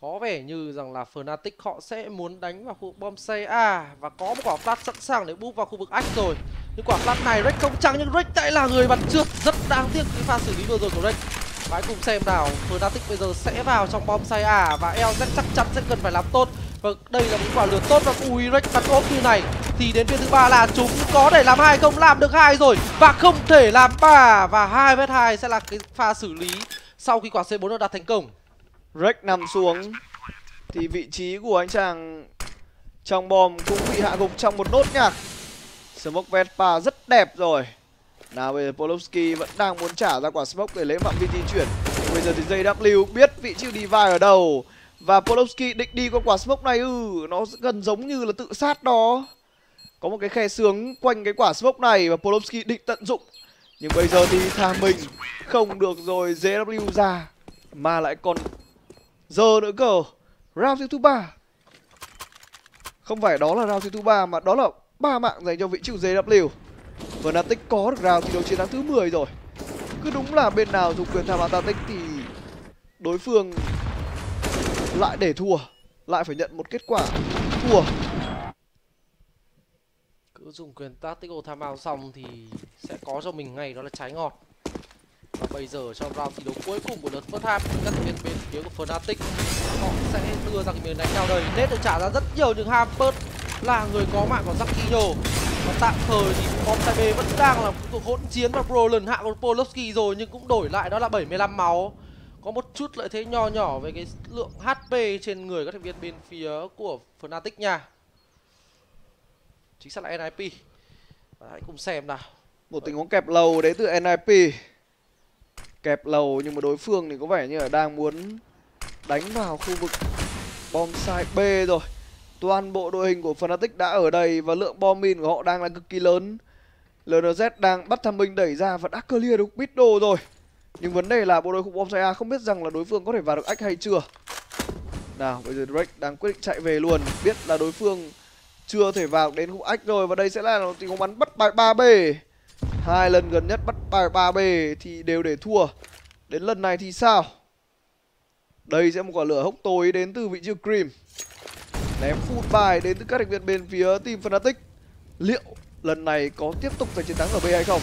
Có vẻ như rằng là Fnatic họ sẽ muốn đánh vào khu vực bom xe A. Và có một quả flash sẵn sàng để búp vào khu vực H rồi. Nhưng quả flash này Rex không trắng nhưng Rex lại là người bắn trước. Rất đáng tiếc cái pha xử lý vừa rồi của Rex. Và hãy cùng xem nào. Fnatic bây giờ sẽ vào trong bom xây A. Và LZ chắc chắn sẽ cần phải làm tốt và đây là một quả lửa tốt và ui Rex cắt ốp như này. Thì đến phiên thứ ba là chúng có thể làm hai không, làm được hai rồi. Và không thể làm ba, và hai vết hai sẽ là cái pha xử lý sau khi quả C4 được đặt thành công. Rex nằm xuống. Thì vị trí của anh chàng trong bom cũng bị hạ gục trong một nốt nhạc. Smoke vespa rất đẹp rồi. Nào bây giờ Polovsky vẫn đang muốn trả ra quả smoke để lấy phạm vi di chuyển. Bây giờ thì JW biết vị trí đi vai ở đâu và Polovsky định đi qua quả smoke này ừ nó gần giống như là tự sát đó. Có một cái khe sướng quanh cái quả smoke này và Polovsky định tận dụng. Nhưng bây giờ thì tha mình không được rồi JW ra, mà lại còn giờ nữa cơ. Round thứ ba. Không phải đó là round thứ ba, mà đó là ba mạng dành cho vị trí JW Fnatic có được round thi đấu chiến thắng thứ 10 rồi. Cứ đúng là bên nào dùng quyền tham Atatic thì đối phương lại để thua. Lại phải nhận một kết quả. Thua. Cứ dùng quyền tactical timeout xong thì sẽ có cho mình ngay, đó là trái ngọt. Và bây giờ trong round thi đấu cuối cùng của lượt first half, các thành viên bên phía của Fnatic, họ sẽ đưa ra cái miếng đánh nhau đây. Nết được trả ra rất nhiều nhưng Hampert là người có mạng của Zakinho và tạm thời thì bom tay B vẫn đang là cuộc hỗn chiến và Brolin hạ con Polowski rồi nhưng cũng đổi lại, đó là 75 máu có một chút lợi thế nho nhỏ về cái lượng HP trên người các thành viên bên phía của Fnatic nha. Chính xác là NIP và hãy cùng xem nào. Một tình huống kẹp lầu đấy từ NIP kẹp lầu nhưng mà đối phương thì có vẻ như là đang muốn đánh vào khu vực bom site B rồi. Toàn bộ đội hình của Fnatic đã ở đây và lượng bom min của họ đang là cực kỳ lớn. LNZ đang bắt tham binh đẩy ra và đã clear được đồ rồi nhưng vấn đề là bộ đội khủng bom sai không biết rằng là đối phương có thể vào được ách hay chưa. Nào, bây giờ Drake đang quyết định chạy về luôn. Biết là đối phương chưa thể vào đến khu ách rồi và đây sẽ là tình huống bắn bắt bài 3 b hai lần gần nhất bắt bài 3 b thì đều để thua. Đến lần này thì sao? Đây sẽ một quả lửa hốc tối đến từ vị trí cream ném full bài đến từ các thành viên bên phía team fnatic. Liệu lần này có tiếp tục giành chiến thắng ở b hay không?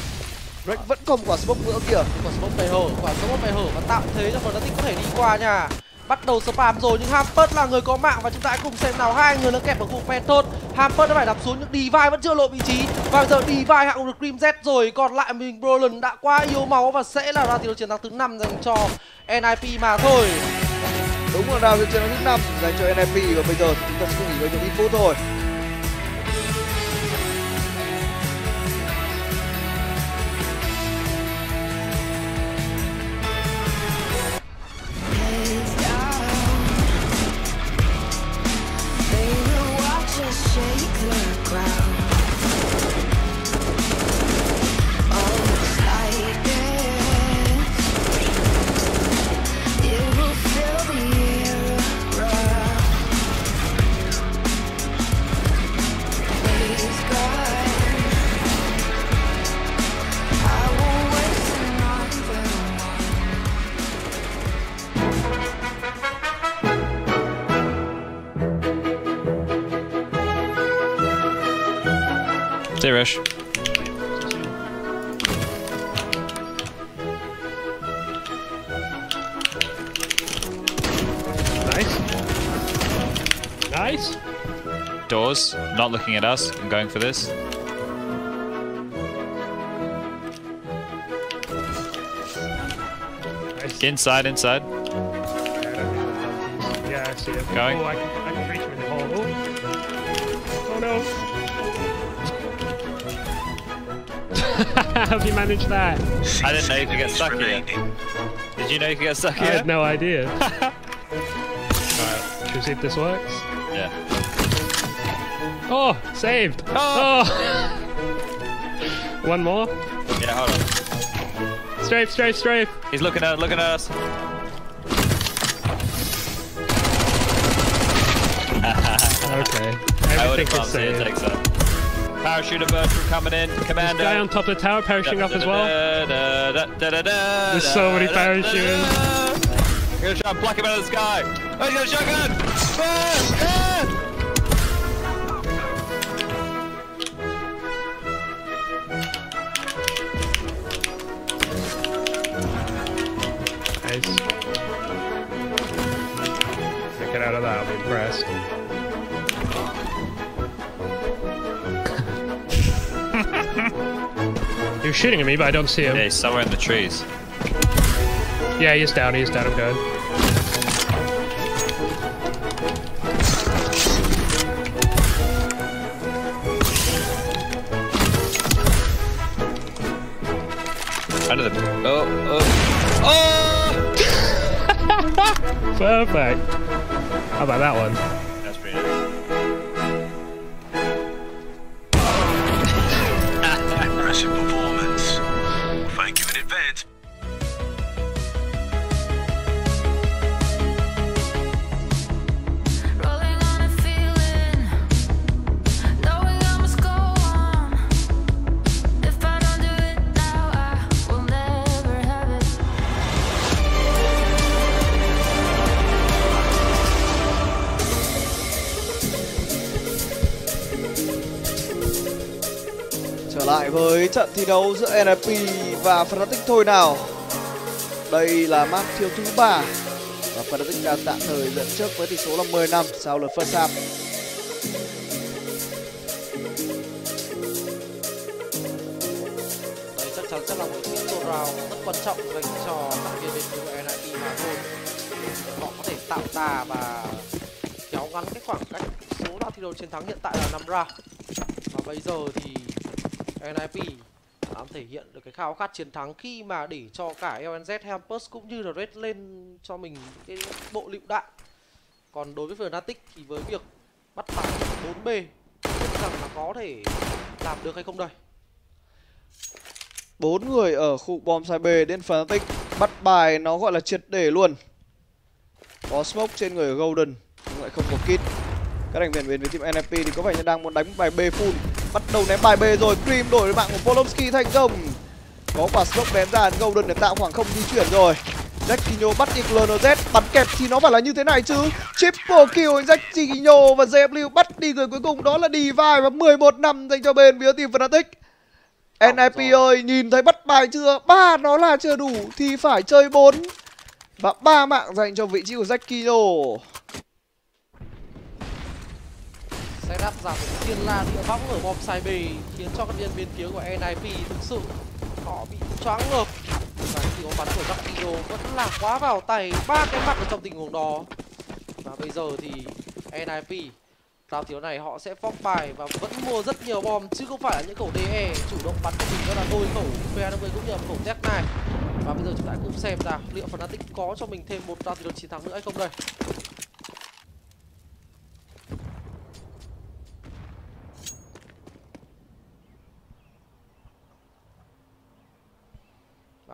Drake vẫn còn quả smoke nữa kìa. Quả smoke bày hở quả smoke bày hở. Và tạo thế cho fnatic có thể đi qua nha. Bắt đầu spam rồi nhưng Hampert là người có mạng và chúng ta hãy cùng xem nào. Hai người nó kẹp ở khu phen tốt Hampert đã phải đập xuống nhưng vai vẫn chưa lộ vị trí. Và giờ vai hạ được Cream Z rồi. Còn lại mình Brolin đã quá yếu máu và sẽ là ra đấu chiến thắng thứ năm dành cho NIP mà thôi. Đúng là round chiến thắng thứ năm dành cho NIP và bây giờ thì chúng ta sẽ nghỉ ngơi trong ít phút thôi Stay rush. Nice. Nice. Doors, not looking at us. I'm going for this. Nice. Inside, inside. Yeah, I don't think we've done these. Yeah, I see him. Going. Oh, I can, I can reach him in the hole. Oh, oh no. How have you managed that? I didn't know you could get stuck here. Did you know you could get stuck I here? had no idea. Alright, should we see if this works? Yeah. Oh, saved! Ah! Oh! One more. Yeah, hold on. Strafe, strafe, strafe. He's looking at looking at us. Okay. I would Everything have here, saved. takes that. Parachuter Bertram coming in. Commander. Guy on top of the tower parachuting up as well. There's There's so many parachutes. I'm gonna try and pluck him out of the sky. Oh, he's got a shotgun! Ah! Ah! Shooting at me, but I don't see him. Yeah, he's somewhere in the trees. Yeah, he's down, he's down, I'm good. Under the. Oh, oh. Oh! Perfect. How about that one? Trận thi đấu giữa NFP và Fnatic thôi nào. Đây là map thiếu thứ ba và Fnatic đang tạm thời dẫn trước với tỷ số là 10 năm sau lượt first half. Đây chắc chắn sẽ là một cái round rất quan trọng dành cho các viên bên phía của NIP mà thôi. Họ có thể tạo đà và kéo ngắn cái khoảng cách số round thi đấu chiến thắng hiện tại là 5 ra. Và bây giờ thì NIP dám thể hiện được cái khao khát chiến thắng khi mà để cho cả LNZ, Hampus cũng như là Red lên cho mình cái bộ lựu đạn. Còn đối với Fnatic thì với việc bắt bài 4B biết rằng là có thể làm được hay không đây? bốn người ở khu bom side B đến Fnatic bắt bài nó gọi là triệt để luôn. Có smoke trên người ở Golden nhưng lại không có kit. Các thành viên bên với team NFP thì có vẻ như đang muốn đánh bài B full. Đầu ném bài B rồi, Cream đổi với mạng của Polomsky thành công. Có quả smoke ném ra Golden để tạo khoảng không di chuyển rồi. Jackinho bắt đi LNZ bắn kẹp thì nó phải là như thế này chứ Triple kill Jackinho và JW bắt đi người cuối cùng đó là Divide và 11 năm dành cho bên phía team Fnatic NIP ơi, nhìn thấy bắt bài chưa? ba nó là chưa đủ thì phải chơi 4 Và ba mạng dành cho vị trí của sẽ đáp giảm được thiên la địa võng ở bom sai bì khiến cho các viên bên phía của NIP thực sự họ bị choáng ngợp. Và khi có bắn của Jackinho vẫn là quá vào tay ba cái mặt ở trong tình huống đó. Và bây giờ thì NIP tao thiếu này họ sẽ phong bài và vẫn mua rất nhiều bom, chứ không phải là những khẩu DE chủ động bắn của mình, đó là đôi khẩu PA50 cũng như là khẩu Z này và bây giờ chúng ta cũng xem ra liệu Fnatic có cho mình thêm một round thiếu chiến thắng nữa hay không đây.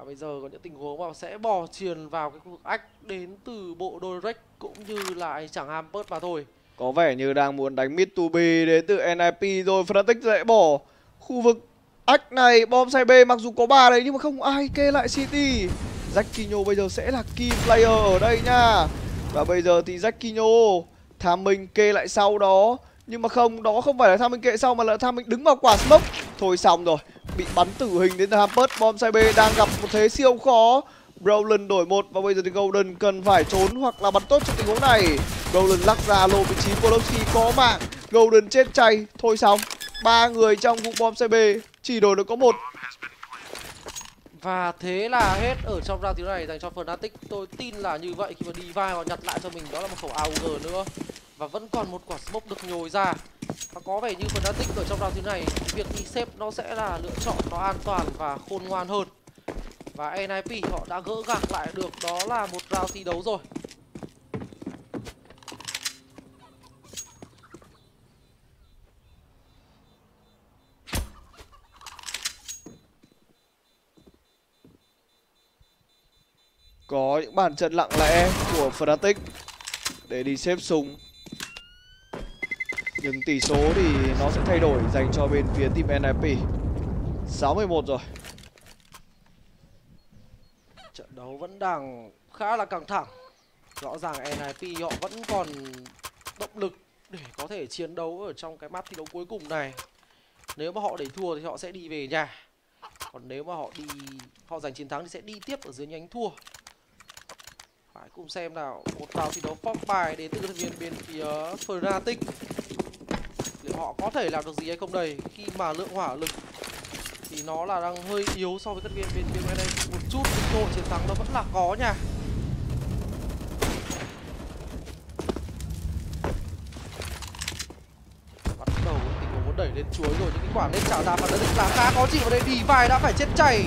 Và bây giờ có những tình huống mà sẽ bò truyền vào cái khu vực ách đến từ bộ đôi cũng như là anh chàng Hampert mà thôi. Có vẻ như đang muốn đánh mid to B đến từ NIP rồi Fnatic sẽ bỏ khu vực ách này. Bom xe B mặc dù có ba đấy nhưng mà không ai kê lại City. Jackinho bây giờ sẽ là key player ở đây nha. Và bây giờ thì Jackinho tham mình kê lại sau đó. Nhưng mà không, đó không phải là tham mình kệ sau mà là tham mình đứng vào quả smoke. Thôi xong rồi, bị bắn tử hình đến từ Hampert Bom xe B đang gặp một thế siêu khó Brolin đổi một và bây giờ thì Golden cần phải trốn hoặc là bắn tốt trong tình huống này. Golden lắc ra lô vị trí Poloski có mạng. Golden chết chay, thôi xong. Ba người trong vụ bom CB chỉ đổi được có một. Và thế là hết ở trong round thứ này dành cho Fnatic. Tôi tin là như vậy khi mà đi vai và nhặt lại cho mình đó là một khẩu AUG nữa. Và vẫn còn một quả smoke được nhồi ra. Và có vẻ như Fnatic ở trong round thứ này việc đi xếp nó sẽ là lựa chọn nó an toàn và khôn ngoan hơn. Và NIP họ đã gỡ gạc lại được, đó là một round thi đấu rồi. Có những bàn chân lặng lẽ của Fnatic để đi xếp súng. Nhưng tỷ số thì nó sẽ thay đổi dành cho bên phía team NIP. 61 rồi. Trận đấu vẫn đang khá là căng thẳng. Rõ ràng NIP họ vẫn còn động lực để có thể chiến đấu ở trong cái map thi đấu cuối cùng này. Nếu mà họ để thua thì họ sẽ đi về nhà. Còn nếu mà họ đi họ giành chiến thắng thì sẽ đi tiếp ở dưới nhánh thua. hãy cùng xem nào, một vào thi đấu phong bài đến từ thành viên bên phía Fnatic. Liệu họ có thể làm được gì hay không đây? Khi mà lượng hỏa lực thì nó là đang hơi yếu so với các viên bên phía bên đây. Một chút nhưng cơ hội chiến thắng nó vẫn là có nha. Bắt đầu tình huống muốn đẩy lên chuối rồi, những cái quả nên trả ra và đã định là khá khó chịu. Ở đây vì vai đã phải chết chảy.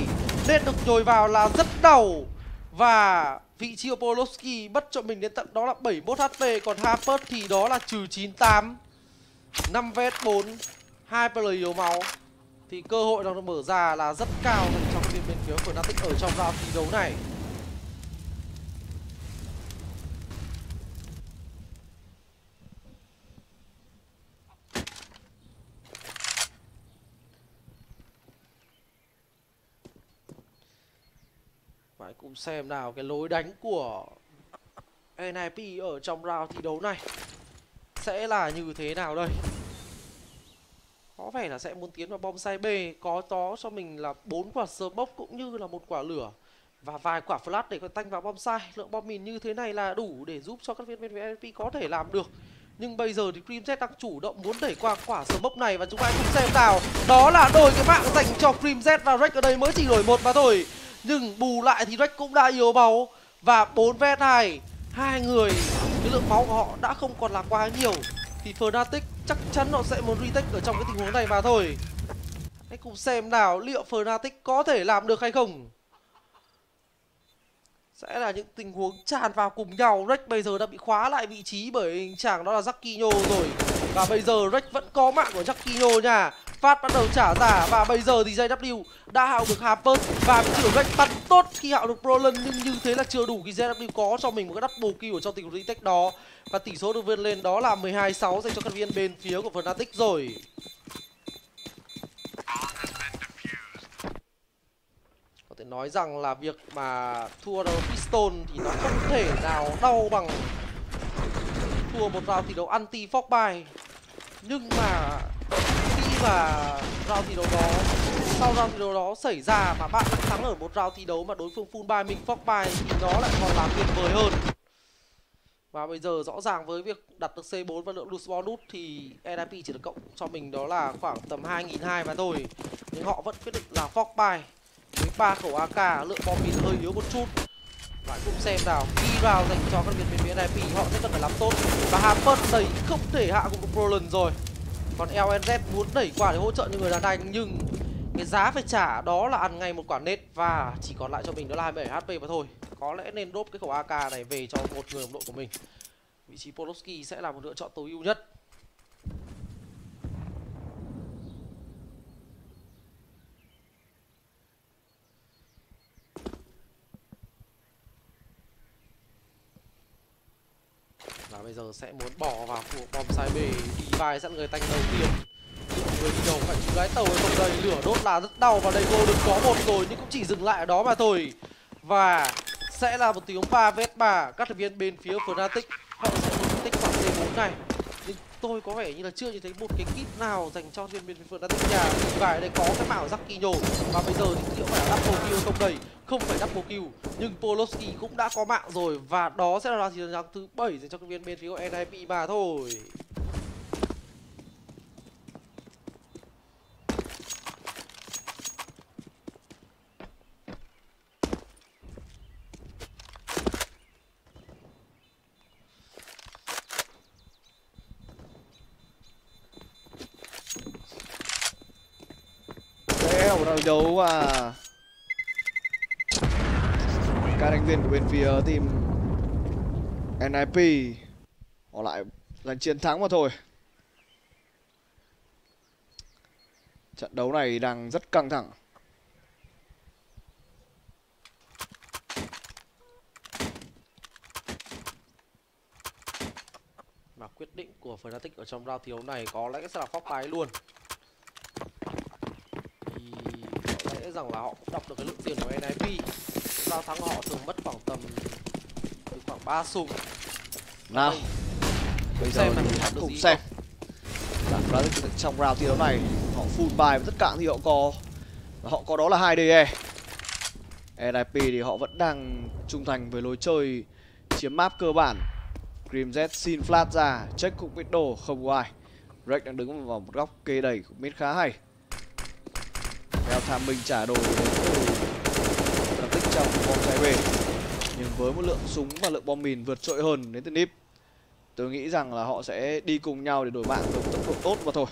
Nên được nhồi vào là rất đau. Và vị trí của Poloski mất cho mình đến tận đó là 71 HP còn Harper thì đó là trừ 98 5 vết 4 hai player yếu máu thì cơ hội đang được mở ra là rất cao dành cho cái bên phía của Natic ở trong round thi đấu này. Phải cùng xem nào cái lối đánh của NIP ở trong round thi đấu này sẽ là như thế nào đây? Có vẻ là sẽ muốn tiến vào bom sai B. Có đó cho mình là bốn quả sơ bốc cũng như là một quả lửa. Và vài quả flash để có tanh vào bom sai lượng bom mìn như thế này là đủ để giúp cho các viên viên VIP có thể làm được. Nhưng bây giờ thì Cream Z đang chủ động muốn đẩy qua quả sờ bốc này và chúng ta cùng xem nào. Đó là đổi cái mạng dành cho Cream Z và Rex ở đây mới chỉ đổi một mà thôi. Nhưng bù lại thì Rex cũng đã yếu máu và bốn vs này, hai người cái lượng máu của họ đã không còn là quá nhiều, thì Fnatic chắc chắn họ sẽ muốn retake ở trong cái tình huống này mà thôi. Hãy cùng xem nào liệu Fnatic có thể làm được hay không sẽ là những tình huống tràn vào cùng nhau. Rex bây giờ đã bị khóa lại vị trí bởi chàng đó là Jackinho rồi. Và bây giờ Rex vẫn có mạng của Jackinho nha. Phát bắt đầu trả giả và bây giờ thì JW đã hạo được Harper và vị trí của Rex bắn tốt khi hạo được Brolin nhưng như thế là chưa đủ khi JW có cho mình một cái double kill ở trong tình huống retake đó. Và tỷ số được vươn lên đó là 12-6 dành cho các viên bên phía của Fnatic rồi thể nói rằng là việc mà thua đầu Piston thì nó không thể nào đau bằng thua một round thi đấu anti Fogby. Nhưng mà khi mà round thi đấu đó, sau round thi đấu đó xảy ra mà bạn đã thắng ở một round thi đấu mà đối phương full buy mình Fogby thì nó lại còn là tuyệt vời hơn. Và bây giờ rõ ràng với việc đặt được C4 và lượng loose bonus thì NIP chỉ được cộng cho mình đó là khoảng tầm 2.200 mà thôi. Nhưng họ vẫn quyết định là fork với ba khẩu AK, lượng bom mìn hơi yếu một chút. và cùng xem nào, khi vào dành cho các viên bên phía NIP họ sẽ cần phải làm tốt. Và Harper đẩy không thể hạ cùng Prolan rồi. Còn LNZ muốn đẩy qua để hỗ trợ những người đàn anh nhưng cái giá phải trả đó là ăn ngay một quả nết và chỉ còn lại cho mình đó là 27 HP mà thôi có lẽ nên đốt cái khẩu AK này về cho một người đồng đội của mình vị trí Poloski sẽ là một lựa chọn tối ưu nhất bây giờ sẽ muốn bỏ vào của bom sai bể đi vai dẫn người tanh đầu tiên. Người đi đầu phải chú gái tàu hay không đây lửa đốt là rất đau và đây cô được có một rồi nhưng cũng chỉ dừng lại ở đó mà thôi. Và sẽ là một tiếng ba vết ba các thành viên bên phía Fnatic họ sẽ muốn tích khoảng C4 này tôi có vẻ như là chưa nhìn thấy một cái kit nào dành cho viên viên phượng đã tích nhà. Và đây có cái mạo rắc kỳ nhổ và bây giờ thì liệu phải là double kill không đầy, không phải double kill. Nhưng Poloski cũng đã có mạng rồi. Và đó sẽ là chiến thắng thứ bảy dành cho cái viên bên phía của NIP mà thôi Dễ một trận đấu à các thành viên của bên phía team NIP họ lại giành chiến thắng mà thôi. Trận đấu này đang rất căng thẳng. Mà quyết định của Fnatic ở trong round thi đấu này có lẽ sẽ là phóc tái luôn thì có lẽ rằng là họ cũng đọc được cái lượng tiền của NIP round thắng họ thường mất khoảng tầm từ khoảng 3 súng nào. Bây giờ thì làm được cùng xem. là Fnatic trong round thi đấu này họ full buy với tất cả thì họ có và họ có đó là hai DE NIP thì họ vẫn đang trung thành với lối chơi chiếm map cơ bản. Grim Z xin flat ra check cục mid đồ không có ai. Rex đang đứng vào một góc kê đẩy của mid khá hay tham minh trả đồ đến từ tích trong bom trái về Nhưng với một lượng súng và lượng bom mìn vượt trội hơn đến từ Nip, Tôi nghĩ rằng là họ sẽ đi cùng nhau để đổi mạng với tốc độ tốt mà thôi.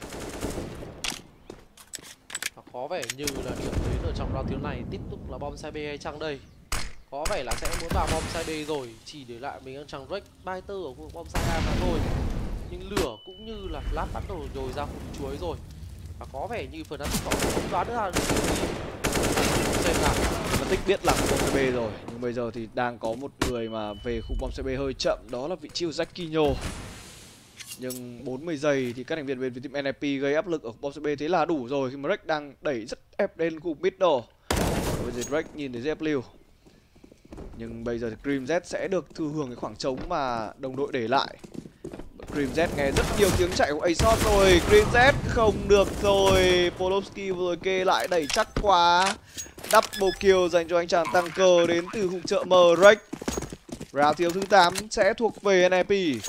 Và có vẻ như là điểm đến ở trong round thiếu này tiếp tục là bom sai B hay chăng đây? Có vẻ là sẽ muốn vào bom sai B rồi, chỉ để lại mình ăn chàng Rex bay tư ở khu vực bom sai A mà thôi. Nhưng lửa cũng như là lát bắt đầu rồi ra khu chuối rồi và có vẻ như phần đã có đoán được ra xem nào Phân tích biết là bom CB rồi, Nhưng bây giờ thì đang có một người mà về khu bom CB hơi chậm, Đó là vị trí của Jackinho Nhưng 40 giây thì các thành viên bên phía team NIP gây áp lực ở bom CB thế là đủ rồi, Khi mà Rex đang đẩy rất ép lên khu mid đồ Bây giờ Rex nhìn thấy Zeppelin Nhưng bây giờ thì Cream Z sẽ được thừa hưởng cái khoảng trống mà đồng đội để lại. Cream Z nghe rất nhiều tiếng chạy của Aesop rồi. Cream Z không được rồi. Polovsky vừa rồi kê lại đẩy chắc quá. Double kill dành cho anh chàng tăng cờ đến từ hùng chợ mờ Rex. Round thiếu thứ 8 sẽ thuộc về NIP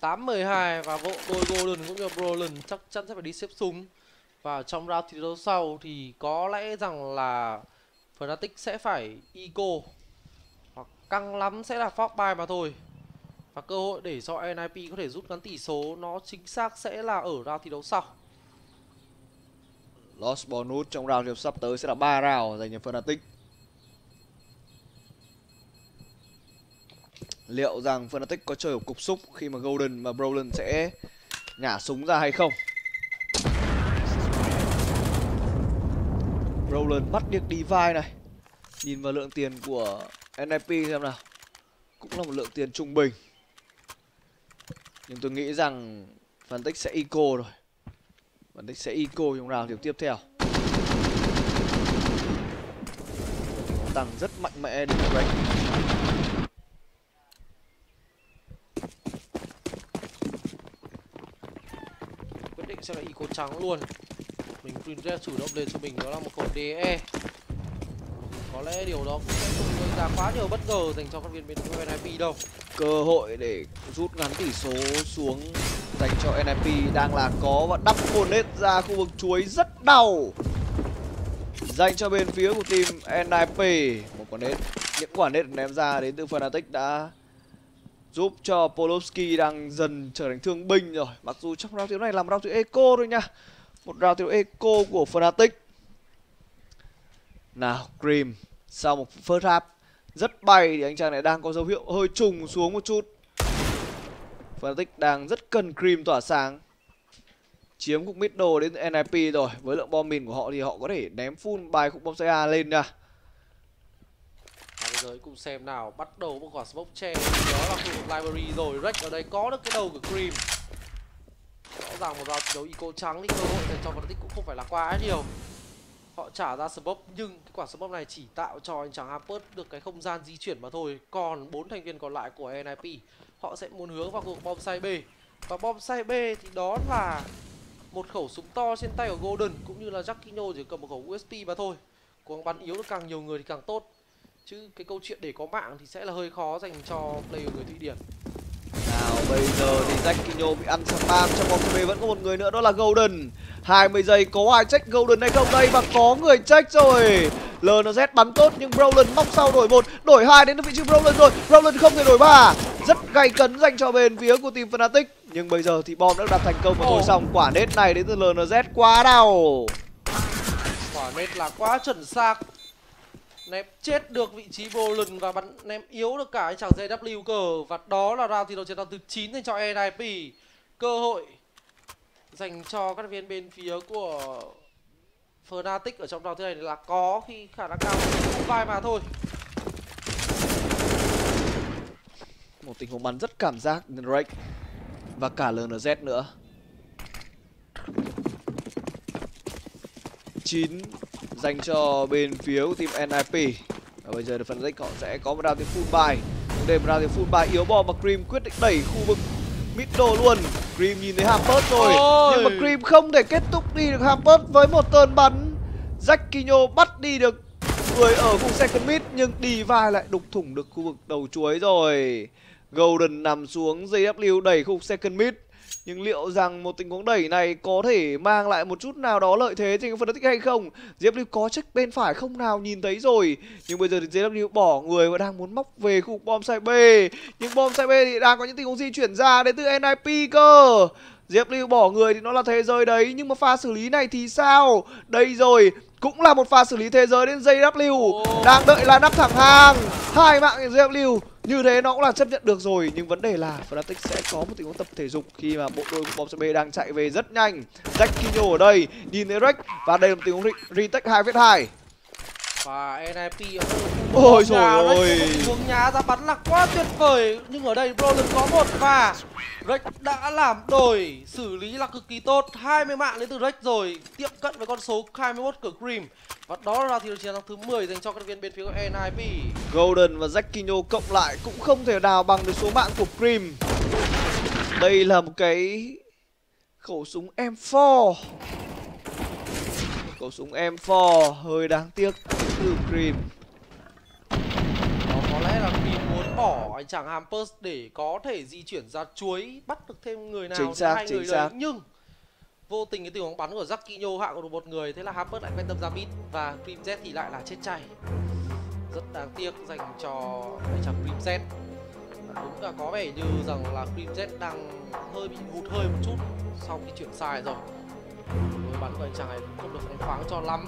8 12 và bộ đôi Golden cũng như Brolin chắc chắn sẽ phải đi xếp súng. Và trong round thi đấu sau thì có lẽ rằng là Fnatic sẽ phải eco. Hoặc căng lắm sẽ là Fox mà thôi và cơ hội để cho NIP có thể rút ngắn tỷ số, nó chính xác sẽ là ở round thi đấu sau. Lost bonus trong round hiệp sắp tới sẽ là 3 round dành cho Fnatic. Liệu rằng Fnatic có chơi ở cục xúc khi mà Golden và Brolin sẽ nhả súng ra hay không? Brolin bắt được Divine này. Nhìn vào lượng tiền của NIP xem nào. Cũng là một lượng tiền trung bình. Nhưng tôi nghĩ rằng Fnatic sẽ eco rồi. Fnatic sẽ eco trong round thiếu tiếp theo. Tăng rất mạnh mẽ đến Rex quyết định sẽ là eco trắng luôn. Mình print chủ động lên cho mình đó là một khẩu DE có lẽ điều đó cũng sẽ không gây ra quá nhiều bất ngờ dành cho các viên bên phía đâu cơ hội để rút ngắn tỷ số xuống dành cho NIP đang là có và đắp cồn nết ra khu vực chuối rất đau. Dành cho bên phía của team NIP một quả nết những quả nết ném ra đến từ Fnatic đã giúp cho Polovsky đang dần trở thành thương binh rồi. Mặc dù trong round thiếu này làm round thiếu eco thôi nha, một round thiếu eco của Fnatic. Nào cream sau một first half rất bay thì anh chàng này đang có dấu hiệu hơi trùng xuống một chút. Fnatic đang rất cần cream tỏa sáng. Chiếm cục mid đồ đến NIP rồi. Với lượng bom mìn của họ thì họ có thể ném full bài cục bom xe A lên nha. Và bây giờ cùng xem nào. Bắt đầu một quả smoke che đó là khu vực library rồi. Rex ở đây có được cái đầu của Cream. Rõ ràng một round thi đấu eco trắng thì cơ hội dành cho Fnatic cũng không phải là quá nhiều họ trả ra smoke nhưng cái quả smoke này chỉ tạo cho anh chàng Hampers được cái không gian di chuyển mà thôi. Còn bốn thành viên còn lại của NIP họ sẽ muốn hướng vào cuộc bom sai B. Và bom sai B thì đó là một khẩu súng to trên tay của Golden, cũng như là Jackino chỉ cầm một khẩu USP mà thôi. Cố bắn yếu được càng nhiều người thì càng tốt. Chứ cái câu chuyện để có mạng thì sẽ là hơi khó dành cho player người Thụy Điển bây giờ thì Jackinho bị ăn spam trong bóng B vẫn có một người nữa đó là Golden. 20 giây có ai check Golden hay không đây? Và có người check rồi. LNZ bắn tốt nhưng Brolin móc sau đổi một đổi hai đến vị trí Brolin rồi. Brolin không thể đổi ba. Rất gay cấn dành cho bên phía của team Fnatic. Nhưng bây giờ thì bom đã đặt thành công và thôi xong quả nết này đến từ LNZ quá đau. Quả nét là quá chuẩn xác ném chết được vị trí Bolin và bắn ném yếu được cả anh chàng JW cờ. Và đó là round thi đấu chiến thắng thứ 9 dành cho NIP cơ hội dành cho các viên bên phía của Fnatic ở trong round thứ này là có khi khả năng cao vai mà thôi. Một tình huống bắn rất cảm giác, Drake. Và cả LNZ nữa. 9 dành cho bên phía của team NIP và bây giờ được phân tích họ sẽ có một round tiếng full nhưng đây một round tiếng full buy yếu bom và Cream quyết định đẩy khu vực middle luôn. Cream nhìn thấy Hampers rồi Ôi! nhưng mà Cream không thể kết thúc đi được. Hampers với một tơn bắn Jackinho bắt đi được người ở vùng second mid nhưng đi vai lại đục thủng được khu vực đầu chuối rồi. Golden nằm xuống JW đẩy khu second mid nhưng liệu rằng một tình huống đẩy này có thể mang lại một chút nào đó lợi thế trên cái phân tích hay không? JW có check bên phải không nào? Nhìn thấy rồi. Nhưng bây giờ thì JW bỏ người và đang muốn móc về khu vực bom site B nhưng bom site B thì đang có những tình huống di chuyển ra đến từ NIP cơ. JW bỏ người thì nó là thế giới đấy. Nhưng mà pha xử lý này thì sao? Đây rồi. Cũng là một pha xử lý thế giới đến JW đang đợi là nắp thẳng hàng. Hai mạng JW như thế nó cũng là chấp nhận được rồi, nhưng vấn đề là Fnatic sẽ có một tình huống tập thể dục khi mà bộ đôi của Bóng B đang chạy về rất nhanh. Jackinho ở đây nhìn thấy Rex và đây là một tình huống retake 2 vết 2 và NIP Ôi nhà, ôi. Huống nhá ra bắn là quá tuyệt vời. Nhưng ở đây Brolin có một và Rex đã làm đổi. Xử lý là cực kỳ tốt. 20 mạng đến từ Rex rồi. Tiệm cận với con số 21 của Cream. Và đó là thi đấu chiến thắng thứ 10 dành cho các viên bên phía của NIP Golden và Jackinho cộng lại cũng không thể nào bằng được số mạng của Cream. Đây là một cái khẩu súng M4 khẩu súng M4 hơi đáng tiếc từ Cream Đó có lẽ là Cream muốn bỏ anh chàng Hampers để có thể di chuyển ra chuối bắt được thêm người nào Chính xác, hai chính người xác. đấy. Nhưng vô tình cái tình huống bắn của Jackinho hạ được một người thế là Hampers lại quan tâm ra mid và Cream Z thì lại là chết chay. Rất đáng tiếc dành cho anh chàng Cream Z. Đúng là có vẻ như rằng là Cream Z đang hơi bị hụt hơi một chút sau khi chuyển sai rồi bắn của anh chàng này không được phóng khoáng cho lắm,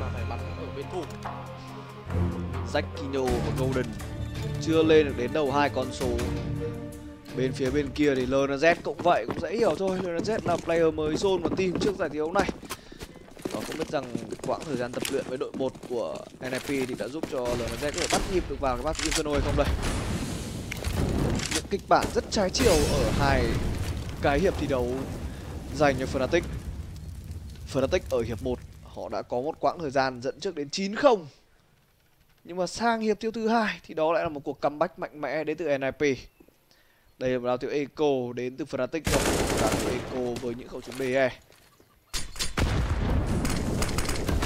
mà phải bắn ở bên thủ. Jackinho và Golden chưa lên được đến đầu hai con số. Bên phía bên kia thì LNZ cũng vậy, cũng dễ hiểu thôi. LNZ là player mới zone một team trước giải thi đấu này. Và không biết rằng quãng thời gian tập luyện với đội 1 của nfp thì đã giúp cho LNZ có thể bắt nhịp được vào cái bát Inferno hay không đây? Những kịch bản rất trái chiều ở hai cái hiệp thi đấu dành cho Fnatic. Fnatic ở hiệp 1 họ đã có một quãng thời gian dẫn trước đến 9-0 nhưng mà sang hiệp tiêu thứ hai thì đó lại là một cuộc comeback mạnh mẽ đến từ NIP. Đây là một đào tiêu Eco đến từ Fnatic rồi. Đào tiêu Eco với những khẩu súng BE.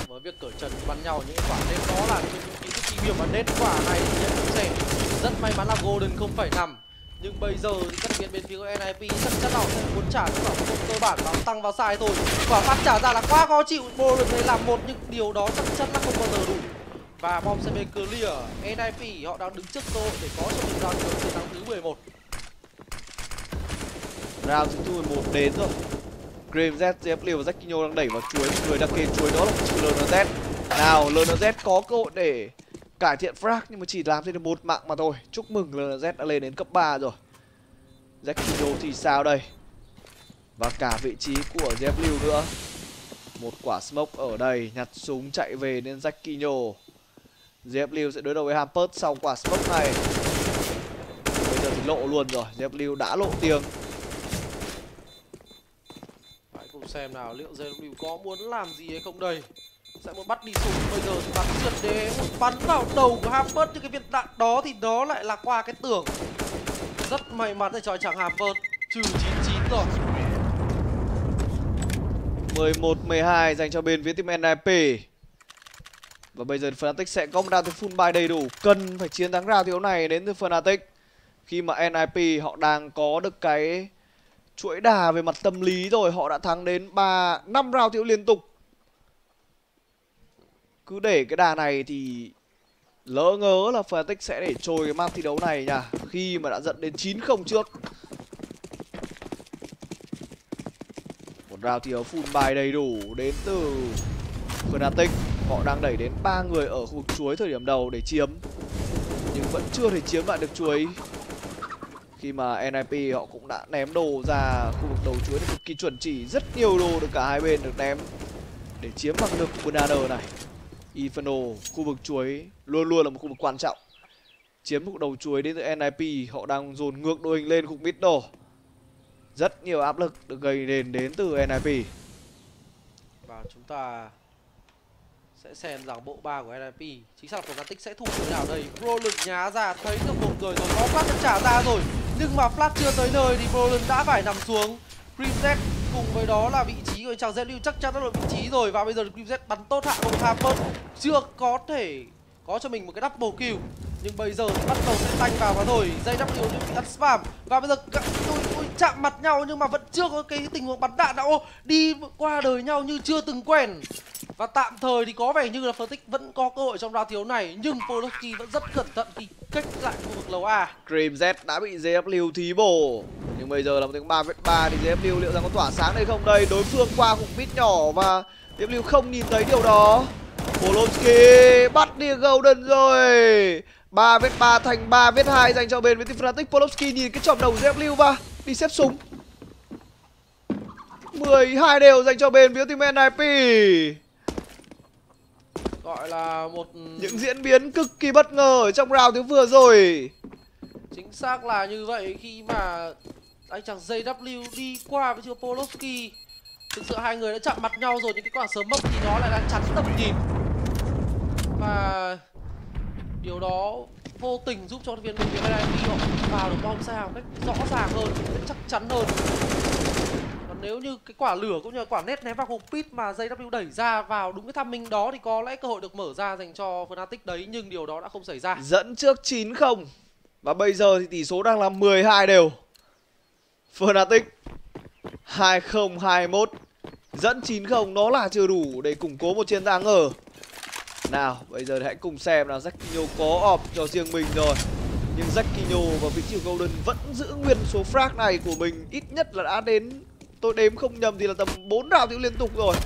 với việc cởi trần bắn nhau những quả nét đó là những kỹ thức chi hiểm và nét quả này nhận cũng rất may mắn là Golden không phải nằm nhưng bây giờ thì các thành bên phía của NIP chắc chắn họ sẽ muốn trả những quả công cơ bản và tăng vào sai thôi quả phát trả ra là quá khó chịu Golden này làm một nhưng điều đó chắc chắn là không bao giờ đủ và bom sẽ CB clear NIP họ đang đứng trước cơ hội để có cho mình round chiến thắng thứ 11 Round thứ 11 đến rồi. Graham Z, liều và Jackinho đang đẩy vào chuối. Người đang kê chuối đó là một chữ LNZ. Nào, LNZ có cơ hội để cải thiện frag nhưng mà chỉ làm thêm được một mạng mà thôi. Chúc mừng LNZ đã lên đến cấp 3 rồi. Jackinho thì sao đây? Và cả vị trí của JFL nữa. Một quả smoke ở đây, nhặt súng chạy về nên Jackinho. JFL sẽ đối đầu với Hampert sau quả smoke này. Bây giờ thì lộ luôn rồi, JFL đã lộ tiếng. Hãy cùng xem nào liệu JW có muốn làm gì hay không đây sẽ muốn bắt đi súng bây giờ thì bắn trượt đế. Bắn vào đầu của Hampert nhưng cái viên đạn đó thì đó lại là qua cái tưởng rất may mắn để cho anh chàng Hampert trừ 99 rồi. 11-12 dành cho bên phía team NIP Và bây giờ Fnatic sẽ có một round full buy đầy đủ. Cần phải chiến thắng round thiếu này đến từ Fnatic. Khi mà NIP họ đang có được cái chuỗi đà về mặt tâm lý rồi. Họ đã thắng đến 3 5 round thiếu liên tục. Cứ để cái đà này thì lỡ ngớ là Fnatic sẽ để trôi cái map thi đấu này nha Khi mà đã dẫn đến 9-0 trước. Một round thi đấu full bài đầy đủ đến từ Fnatic. Họ đang đẩy đến ba người ở khu vực chuối thời điểm đầu để chiếm. Nhưng vẫn chưa thể chiếm lại được chuối. Khi mà NIP họ cũng đã ném đồ ra khu vực đầu chuối cực kỳ chuẩn chỉ rất nhiều đồ được cả hai bên được ném để chiếm bằng được banana này. Inferno, khu vực chuối luôn luôn là một khu vực quan trọng. Chiếm khu đầu chuối đến từ NIP họ đang dồn ngược đội hình lên khu vực middle rất nhiều áp lực được gây đến đến từ NIP và chúng ta sẽ xem rằng bộ ba của NIP chính xác là Fnatic sẽ thủ thế nào đây? Roland nhá ra, thấy được một người rồi có phát đã trả ra rồi. Nhưng mà flash chưa tới nơi thì Roland đã phải nằm xuống. Grimzet cùng với đó là vị trí của chàng Zelu chắc chắn đã được vị trí rồi. Và bây giờ Grimzet bắn tốt hạ của Harper chưa có thể có cho mình một cái double kill nhưng bây giờ thì bắt đầu sẽ tanh vào và rồi dây W như bị ăn spam. Và bây giờ các tôi, tôi chạm mặt nhau nhưng mà vẫn chưa có cái tình huống bắn đạn đã. Ô đi qua đời nhau như chưa từng quen. Và tạm thời thì có vẻ như là Fnatic vẫn có cơ hội trong round thiếu này nhưng Poloski vẫn rất cẩn thận khi cách lại khu vực lầu A. Dream Z đã bị JW thí bổ. Nhưng bây giờ là một tiếng 3 vết 3 thì JW liệu rằng có tỏa sáng đây không? Đây đối phương qua khủng bít nhỏ và JW không nhìn thấy điều đó. Polonsky bắt đi Golden rồi. 3 vết 3 thành 3 vết 2 dành cho bên với team Fnatic. Polonsky nhìn cái chòm đầu JW và đi xếp súng. 12 đều dành cho bên phía team NIP gọi là một Những diễn biến cực kỳ bất ngờ ở trong round thứ vừa rồi. Chính xác là như vậy. Khi mà anh chàng JW đi qua với chiếc Poloski thực sự hai người đã chạm mặt nhau rồi, những cái quả sớm mốc thì nó lại đang chắn tầm nhìn. Và điều đó vô tình giúp cho viên bên phía NIP họ vào được bom sao cách rõ ràng hơn chắc chắn hơn. Còn nếu như cái quả lửa cũng như là quả nét ném vào hộp pit mà JW đẩy ra vào đúng cái tham minh đó thì có lẽ cơ hội được mở ra dành cho Fnatic đấy, nhưng điều đó đã không xảy ra. Dẫn trước 9-0 Và bây giờ thì tỷ số đang là 12 đều. Fnatic 2021 Dẫn 9-0 nó là chưa đủ để củng cố một chiến thắng ở. Nào, bây giờ hãy cùng xem là Jackinho có ọp cho riêng mình rồi. Nhưng Jackinho và vị trí của Golden vẫn giữ nguyên số frag này của mình. Ít nhất là đã đến, tôi đếm không nhầm thì là tầm 4 rào thiếu liên tục rồi.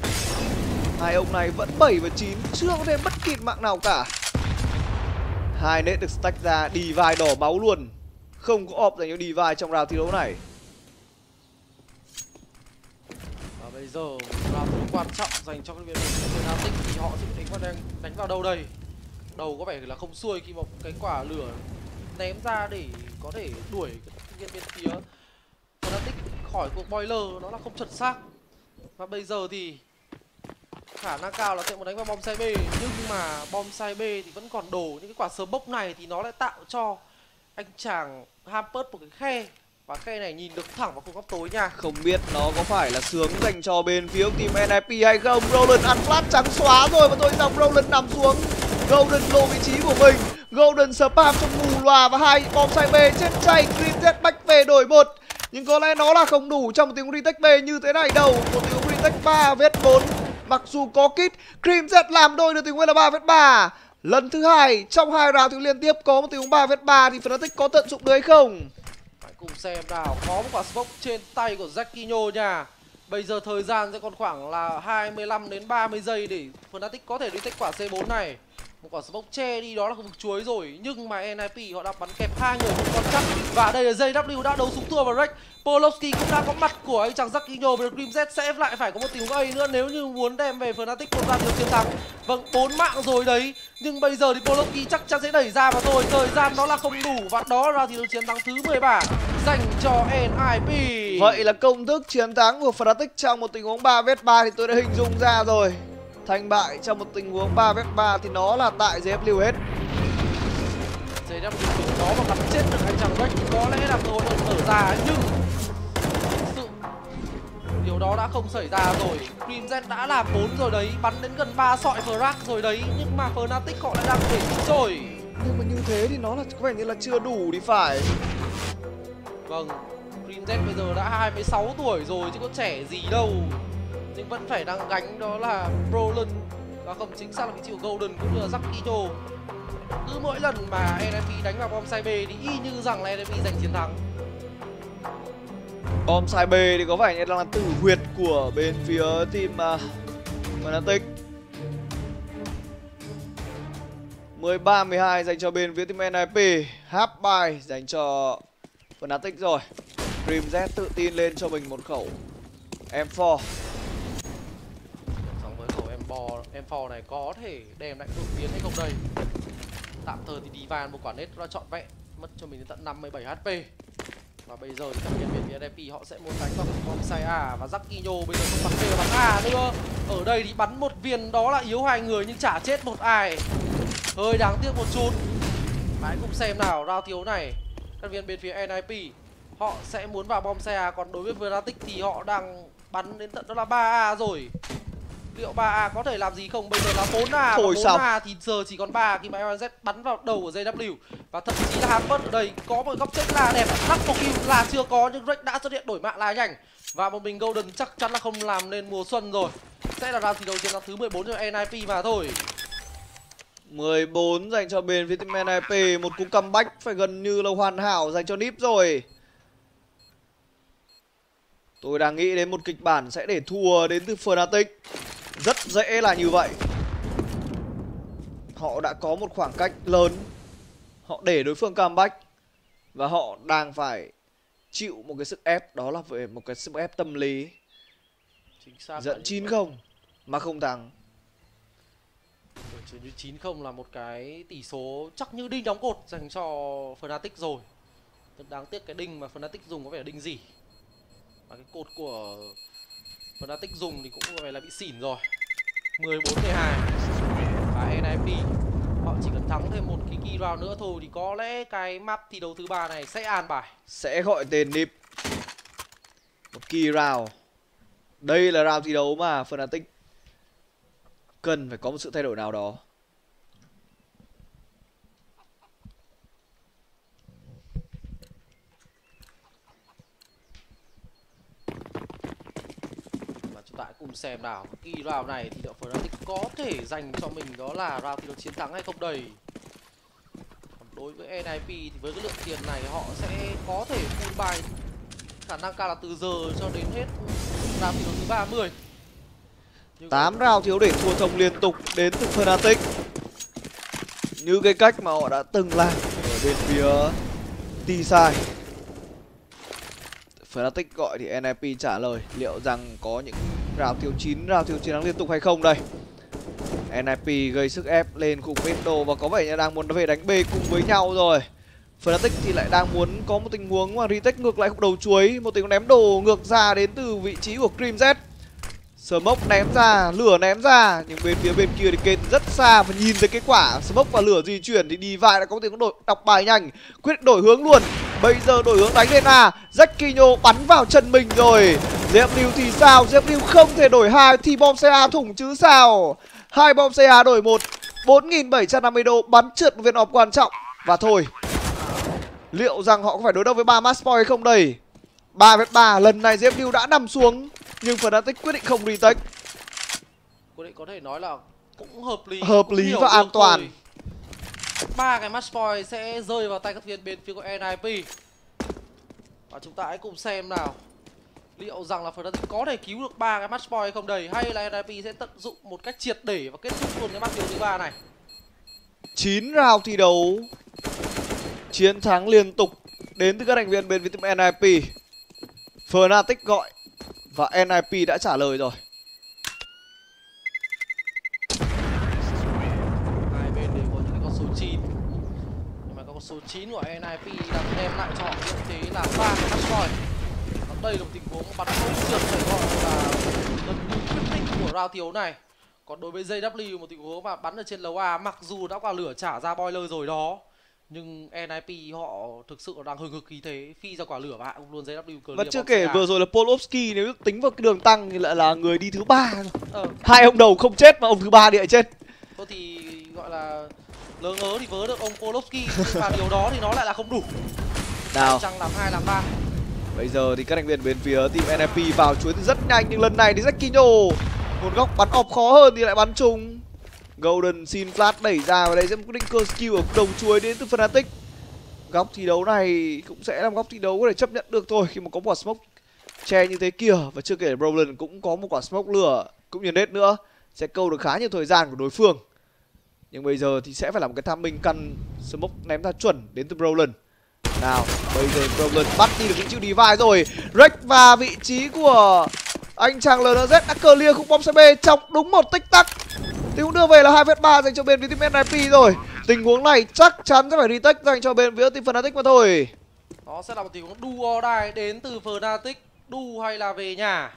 Hai ông này vẫn 7 và 9 Chưa có thêm bất kỳ mạng nào cả. Hai nết được stack ra, đi vai đỏ máu luôn. Không có ọp dành cho đi vai trong rào thi đấu này và bây giờ là thứ quan trọng dành cho cái viên tích thì họ sẽ đánh vào đánh, đánh vào đâu đây? Đầu có vẻ là không xuôi khi một cái quả lửa ném ra để có thể đuổi cái viên bên phía. Fnatic khỏi cuộc boiler nó là không chuẩn xác. Và bây giờ thì khả năng cao là sẽ muốn đánh vào bom sai B nhưng mà bom sai B thì vẫn còn đổ. Những cái quả sớm bốc này thì nó lại tạo cho anh chàng Hampert một cái khe và khe này nhìn được thẳng vào khu góc tối nha. Không biết nó có phải là sướng dành cho bên phía team NIP hay không. Roland ăn flash trắng xóa rồi và tôi dòng Roland nằm xuống. Golden lộ vị trí của mình. Golden spam trong mù lòa và hai bom sai B chết chay. Green Z bách về đổi một. Nhưng có lẽ nó là không đủ trong một tiếng retake B như thế này đâu. Một tiếng retake 3 vết 4 mặc dù có kit Cream Z làm đôi được tiếng huống là 3 vết 3 lần thứ hai, trong hai round thiếu liên tiếp có một tiếng 3 vết 3 thì Fnatic có tận dụng được hay không? Cùng xem nào. Có một quả smoke trên tay của Jackinho nha. Bây giờ thời gian sẽ còn khoảng là 25 đến 30 giây để Fnatic có thể đi take quả C4 này một quả smoke che đi, đó là khu vực chuối rồi. Nhưng mà NIP họ đã bắn kẹp hai người một con chắc. Và đây là JW đã đấu súng tua vào Rex. Polowski cũng đã có mặt của anh chàng Jackinho và dream Z sẽ lại phải có một tình huống ấy nữa nếu như muốn đem về Fnatic một ra được chiến thắng. Vâng bốn mạng rồi đấy. Nhưng bây giờ thì Polowski chắc chắn sẽ đẩy ra và rồi thời gian nó là không đủ. Và đó là thì chiến thắng thứ 13 dành cho NIP Vậy là công thức chiến thắng của Fnatic trong một tình huống 3 vs 3 thì tôi đã hình dung ra rồi thành bại trong một tình huống 3 vs 3 thì nó là tại JFW hết. Đâm được đó mà bắn chết được anh chàng Rex có lẽ là cơ hội được mở ra nhưng thực sự điều đó đã không xảy ra rồi. Z đã làm 4 rồi đấy, bắn đến gần 3 sọi Frag rồi đấy nhưng mà Fnatic họ lại đang để rồi. Nhưng mà như thế thì nó là có vẻ như là chưa đủ thì phải. Vâng, Z bây giờ đã 26 tuổi rồi chứ có trẻ gì đâu. Nhưng vẫn phải đang gánh đó là Brolin và không chính xác là vị trí của Golden cũng như là Zakito Cứ mỗi lần mà nfp đánh vào bom sai B thì y như rằng là NIP giành chiến thắng. Bom sai B thì có vẻ như đang là tử huyệt của bên phía team uh, Fnatic. 13-12 dành cho bên phía team NIP. Half by dành cho Fnatic rồi. Dream Z tự tin lên cho mình một khẩu M4 phò em phò này có thể đem lại đột biến hay không đây? Tạm thời thì Divan, một quả nết đã trọn vẹn, Mất cho mình đến tận 57 HP Và bây giờ thì các nhân viên phía NIP họ sẽ muốn đánh vào bom sai A Và Zakino bây giờ không bắn B bắn A nữa Ở đây thì bắn một viên đó là yếu hai người nhưng chả chết một ai. Hơi đáng tiếc một chút. Hãy cùng xem nào rao thiếu này, Các viên bên phía NIP Họ sẽ muốn vào bom xe A. Còn đối với veratic thì họ đang bắn đến tận đó là 3A rồi. Liệu 3A có thể làm gì không? Bây giờ là 4A Thôi và xong. 4A thì giờ chỉ còn 3 khi mà LZ bắn vào đầu của JW Và thậm chí là Harvard ở đây có một góc chết là đẹp Lắc một kill là chưa có nhưng Drake đã xuất hiện đổi mạng là nhanh Và một mình Golden chắc chắn là không làm nên mùa xuân rồi Sẽ là round thi đấu chiến thắng thứ 14 cho NIP mà thôi 14 dành cho bên phía team NIP. Một cú comeback phải gần như là hoàn hảo dành cho Nip rồi. Tôi đang nghĩ đến một kịch bản sẽ để thua đến từ Fnatic. Rất dễ là như vậy. Họ đã có một khoảng cách lớn. Họ để đối phương comeback. Và họ đang phải chịu một cái sức ép. Đó là về một cái sức ép tâm lý. Chính xác Dẫn là như vậy. 9-0 mà không thắng. Trường như 9-0 là một cái tỷ số chắc như đinh đóng cột dành cho Fnatic rồi Rất đáng tiếc cái đinh mà Fnatic dùng có vẻ đinh gì Và cái cột của Fnatic dùng thì cũng có vẻ là bị xỉn rồi. 14-12 Và NIP Họ chỉ cần thắng thêm một cái key round nữa thôi Thì có lẽ cái map thi đấu thứ ba này sẽ an bài. Sẽ gọi tên Nip. Một key round. Đây là round thi đấu mà Fnatic cần phải có một sự thay đổi nào đó Và chúng ta hãy cùng xem nào. Key round này thì đội Fnatic có thể dành cho mình đó là round thi đấu chiến thắng hay không đầy Còn đối với NIP thì với cái lượng tiền này họ sẽ có thể full buy. Khả năng cao là từ giờ cho đến hết round thi đấu thứ 30 Nhưng 8 round thiếu để thua thông liên tục đến từ Fnatic. Như cái cách mà họ đã từng làm ở bên phía T-Side. Fnatic gọi thì NIP trả lời liệu rằng có những Rào thiếu 9 rào thiếu 9 đang liên tục hay không? Đây. NIP gây sức ép lên khung đồ và có vẻ như đang muốn về đánh B cùng với nhau rồi. Fnatic thì lại đang muốn có một tình huống mà retake ngược lại khúc đầu chuối. Một tình huống ném đồ ngược ra đến từ vị trí của Cream Z. Smoke ném ra, lửa ném ra. Nhưng bên phía bên kia thì kênh rất xa. Và nhìn thấy cái quả Smoke và lửa di chuyển Thì đi vai đã có tiếng đổi đọc bài nhanh Quyết đổi hướng luôn. Bây giờ đổi hướng đánh lên A. Zackinho bắn vào chân mình rồi. ZFW thì sao? ZFW không thể đổi hai Thì bom CA thủng chứ sao? Hai bom CA đổi một. 4.750 đô bắn trượt một viên ọp quan trọng. Và thôi Liệu rằng họ có phải đối đầu với ba Massboy hay không đây? 3 vs 3 lần này ZFW đã nằm xuống Nhưng Fnatic quyết định không retake. Quyết định có thể nói là cũng hợp lý Hợp lý và an toàn. thôi ba cái match point sẽ rơi vào tay các viên bên phía của NIP và chúng ta hãy cùng xem nào. Liệu rằng là Fnatic có thể cứu được ba cái match point không? Đầy hay là NIP sẽ tận dụng một cách triệt để và kết thúc luôn cái match đấu thứ ba này? 9 round thi đấu Chiến thắng liên tục Đến từ các thành viên bên phía team NIP Fnatic gọi Và NIP đã trả lời rồi. 9 của NIP đang đem lại cho họ lợi thế là ba cái point. Và đây là một tình huống bắn không trượt phải gọi là gần như quyết định của round thiếu này. Còn đối với JW một tình huống mà bắn ở trên lầu A mặc dù đã quả lửa trả ra boiler rồi đó nhưng NIP họ thực sự đang hừng hực khí thế. Phi ra quả lửa và cũng luôn JW clear Và chưa kể vừa rồi là Polovsky nếu tính vào cái đường tăng thì lại là người đi thứ ba. Ờ, hai ông đầu không chết mà ông thứ ba đi lại chết. Thôi thì gọi là lỡ ngớ thì vớ được ông Polovsky nhưng mà điều đó thì nó lại là không đủ. Nào. Chăng làm hai làm ba. Bây giờ thì các thành viên bên phía team NIP vào chuối thì rất nhanh nhưng lần này thì Zackinho một góc bắn ọp khó hơn thì lại bắn trúng. Golden xin flash đẩy ra và đây sẽ một định cơ skill ở đầu chuối đến từ Fnatic góc thi đấu này cũng sẽ là một góc thi đấu có thể chấp nhận được thôi khi mà có quả smoke che như thế kia. Và chưa kể Brolin cũng có một quả smoke lửa. Cũng như nết nữa sẽ câu được khá nhiều thời gian của đối phương nhưng bây giờ thì sẽ phải làm cái tham minh căn smoke ném ra chuẩn đến từ Brolin. Nào, bây giờ Brolin bắt đi được vị trí divide rồi. Rex và vị trí của anh chàng LNZ đã clear khúc bom CB trong đúng một tích tắc. Thì cũng đưa về là hai vết ba dành cho bên phía team NIP rồi. Tình huống này chắc chắn sẽ phải retake dành cho bên phía team Fnatic mà thôi. Đó sẽ là một tình huống đu or die đến từ Fnatic. Đu hay là về nhà?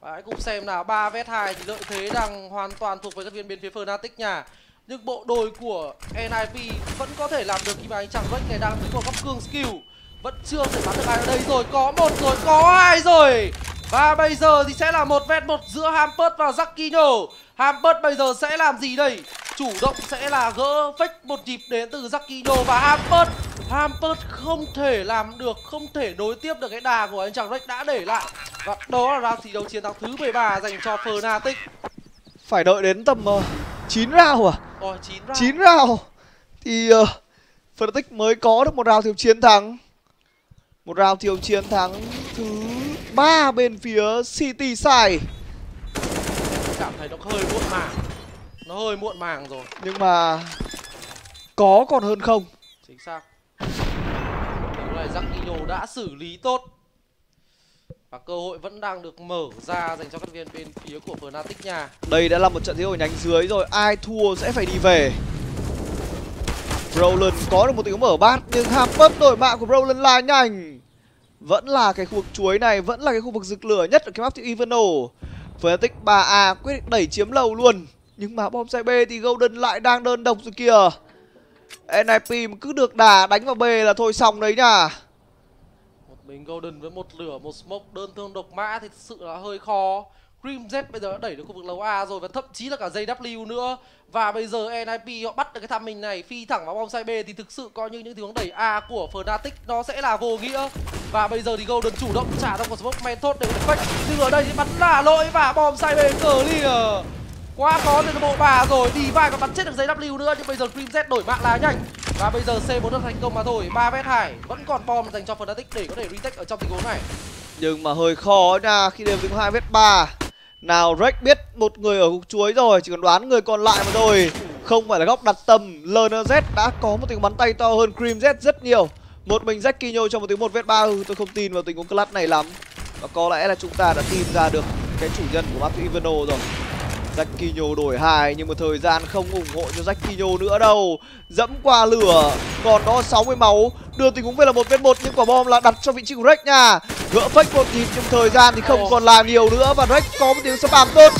Và hãy cùng xem nào. 3 vs 2 thì lợi thế đang hoàn toàn thuộc về các viên bên phía Fnatic nhà nhưng bộ đôi của NIP vẫn có thể làm được khi mà anh chàng Rex này đang đứng vào góc cương skill. Vẫn chưa thể bắn được ai ở đây rồi. Có một rồi, có hai rồi. Và bây giờ thì sẽ là một vét một giữa Hampert và Zackinho Hampert bây giờ sẽ làm gì đây? Chủ động sẽ là gỡ fake một nhịp đến từ Zackinho và Hampert. Hampert không thể làm được, không thể nối tiếp được cái đà của anh chàng Rex đã để lại. Và đó là round thi đấu chiến thắng thứ 13 dành cho Fnatic. Phải đợi đến tầm uh, 9 round à? Rồi 9 round. 9 round. Thì uh, Fnatic mới có được một round thiếu chiến thắng. Một round thiếu chiến thắng thứ ba bên phía City Side Cảm thấy nó hơi muộn màng. Nó hơi muộn màng rồi. Nhưng mà có còn hơn không? Chính xác. Điều này Zackinho đã xử lý tốt và cơ hội vẫn đang được mở ra dành cho các viên bên phía của Fnatic nhà đây đã là một trận thi đấu ở nhánh dưới rồi, ai thua sẽ phải đi về. Brolin có được một tình huống mở bát, nhưng Hampus đổi mạng của Brolin là nhanh. Vẫn là cái khu vực chuối này, vẫn là cái khu vực rực lửa nhất ở cái map thì Ivano Fnatic 3A quyết định đẩy chiếm lầu luôn, nhưng mà bom xe B thì Golden lại đang đơn độc rồi kìa. NIP cứ được đà đánh vào B là thôi xong đấy nha mình Golden với một lửa, một smoke đơn thương độc mã thì thực sự là hơi khó. Cream Z bây giờ đã đẩy được khu vực lầu A rồi và thậm chí là cả JW nữa. Và bây giờ NIP họ bắt được cái tham mình này phi thẳng vào bom sai B thì thực sự coi như những tiếng đẩy A của Fnatic nó sẽ là vô nghĩa. Và bây giờ thì Golden chủ động trả ra một smoke main tốt để có thể fake. Nhưng ở đây thì bắn là lỗi và bom sai B clear. Quá khó từ bộ bà rồi, đi vai còn bắn chết được JW nữa nhưng bây giờ Cream Z đổi mạng lá nhanh. Và bây giờ C4 đã thành công mà thôi, ba vét hải vẫn còn bom dành cho Fnatic để có thể retake ở trong tình huống này. Nhưng mà hơi khó nha khi đều đứng hai vết ba. Nào Rex biết một người ở cục chuối rồi Chỉ cần đoán người còn lại mà thôi. Không phải là góc đặt tầm LNZ đã có một tình bắn tay to hơn Cream Z rất nhiều. Một mình Zackinho trong một tiếng 1 vết 3 ừ, Tôi không tin vào tình huống clutch này lắm. Và có lẽ là chúng ta đã tìm ra được cái chủ nhân của Matthew Ivano rồi. Zackinho đổi hai nhưng mà thời gian không ủng hộ cho Zackinho nữa đâu. Dẫm qua lửa Còn đó 60 máu. Đưa tình huống về là một bên một nhưng quả bom là đặt cho vị trí của Rex nha. Gỡ fake một nhịp trong thời gian thì không còn làm nhiều nữa Và Rex có một tiếng spam tốt.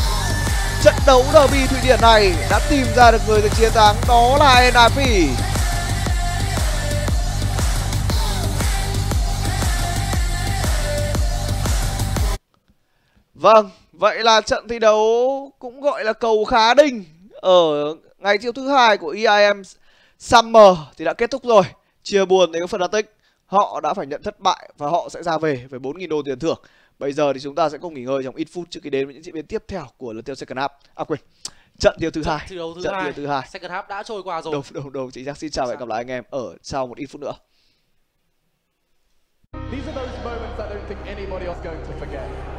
Trận đấu derby Thụy Điển này đã tìm ra được người được chiến thắng Đó là NIP Vâng, vậy là trận thi đấu cũng gọi là cầu khá đinh ở ngày chiều thứ hai của EIM Summer thì đã kết thúc rồi. Chia buồn đến Fnatic, họ đã phải nhận thất bại và họ sẽ ra về với 4.000 đô tiền thưởng. Bây giờ thì chúng ta sẽ cùng nghỉ ngơi trong ít phút trước khi đến với những diễn biến tiếp theo của lượt tiêu second half. À quên, trận tiêu thứ hai. Thi đấu thứ Trận hai thứ hai. Second half đã trôi qua rồi Đúng, đúng, đúng. Chính xác. Xin chào và hẹn gặp lại anh em ở sau một ít phút nữa. These are those moments I don't think anybody else going to forget.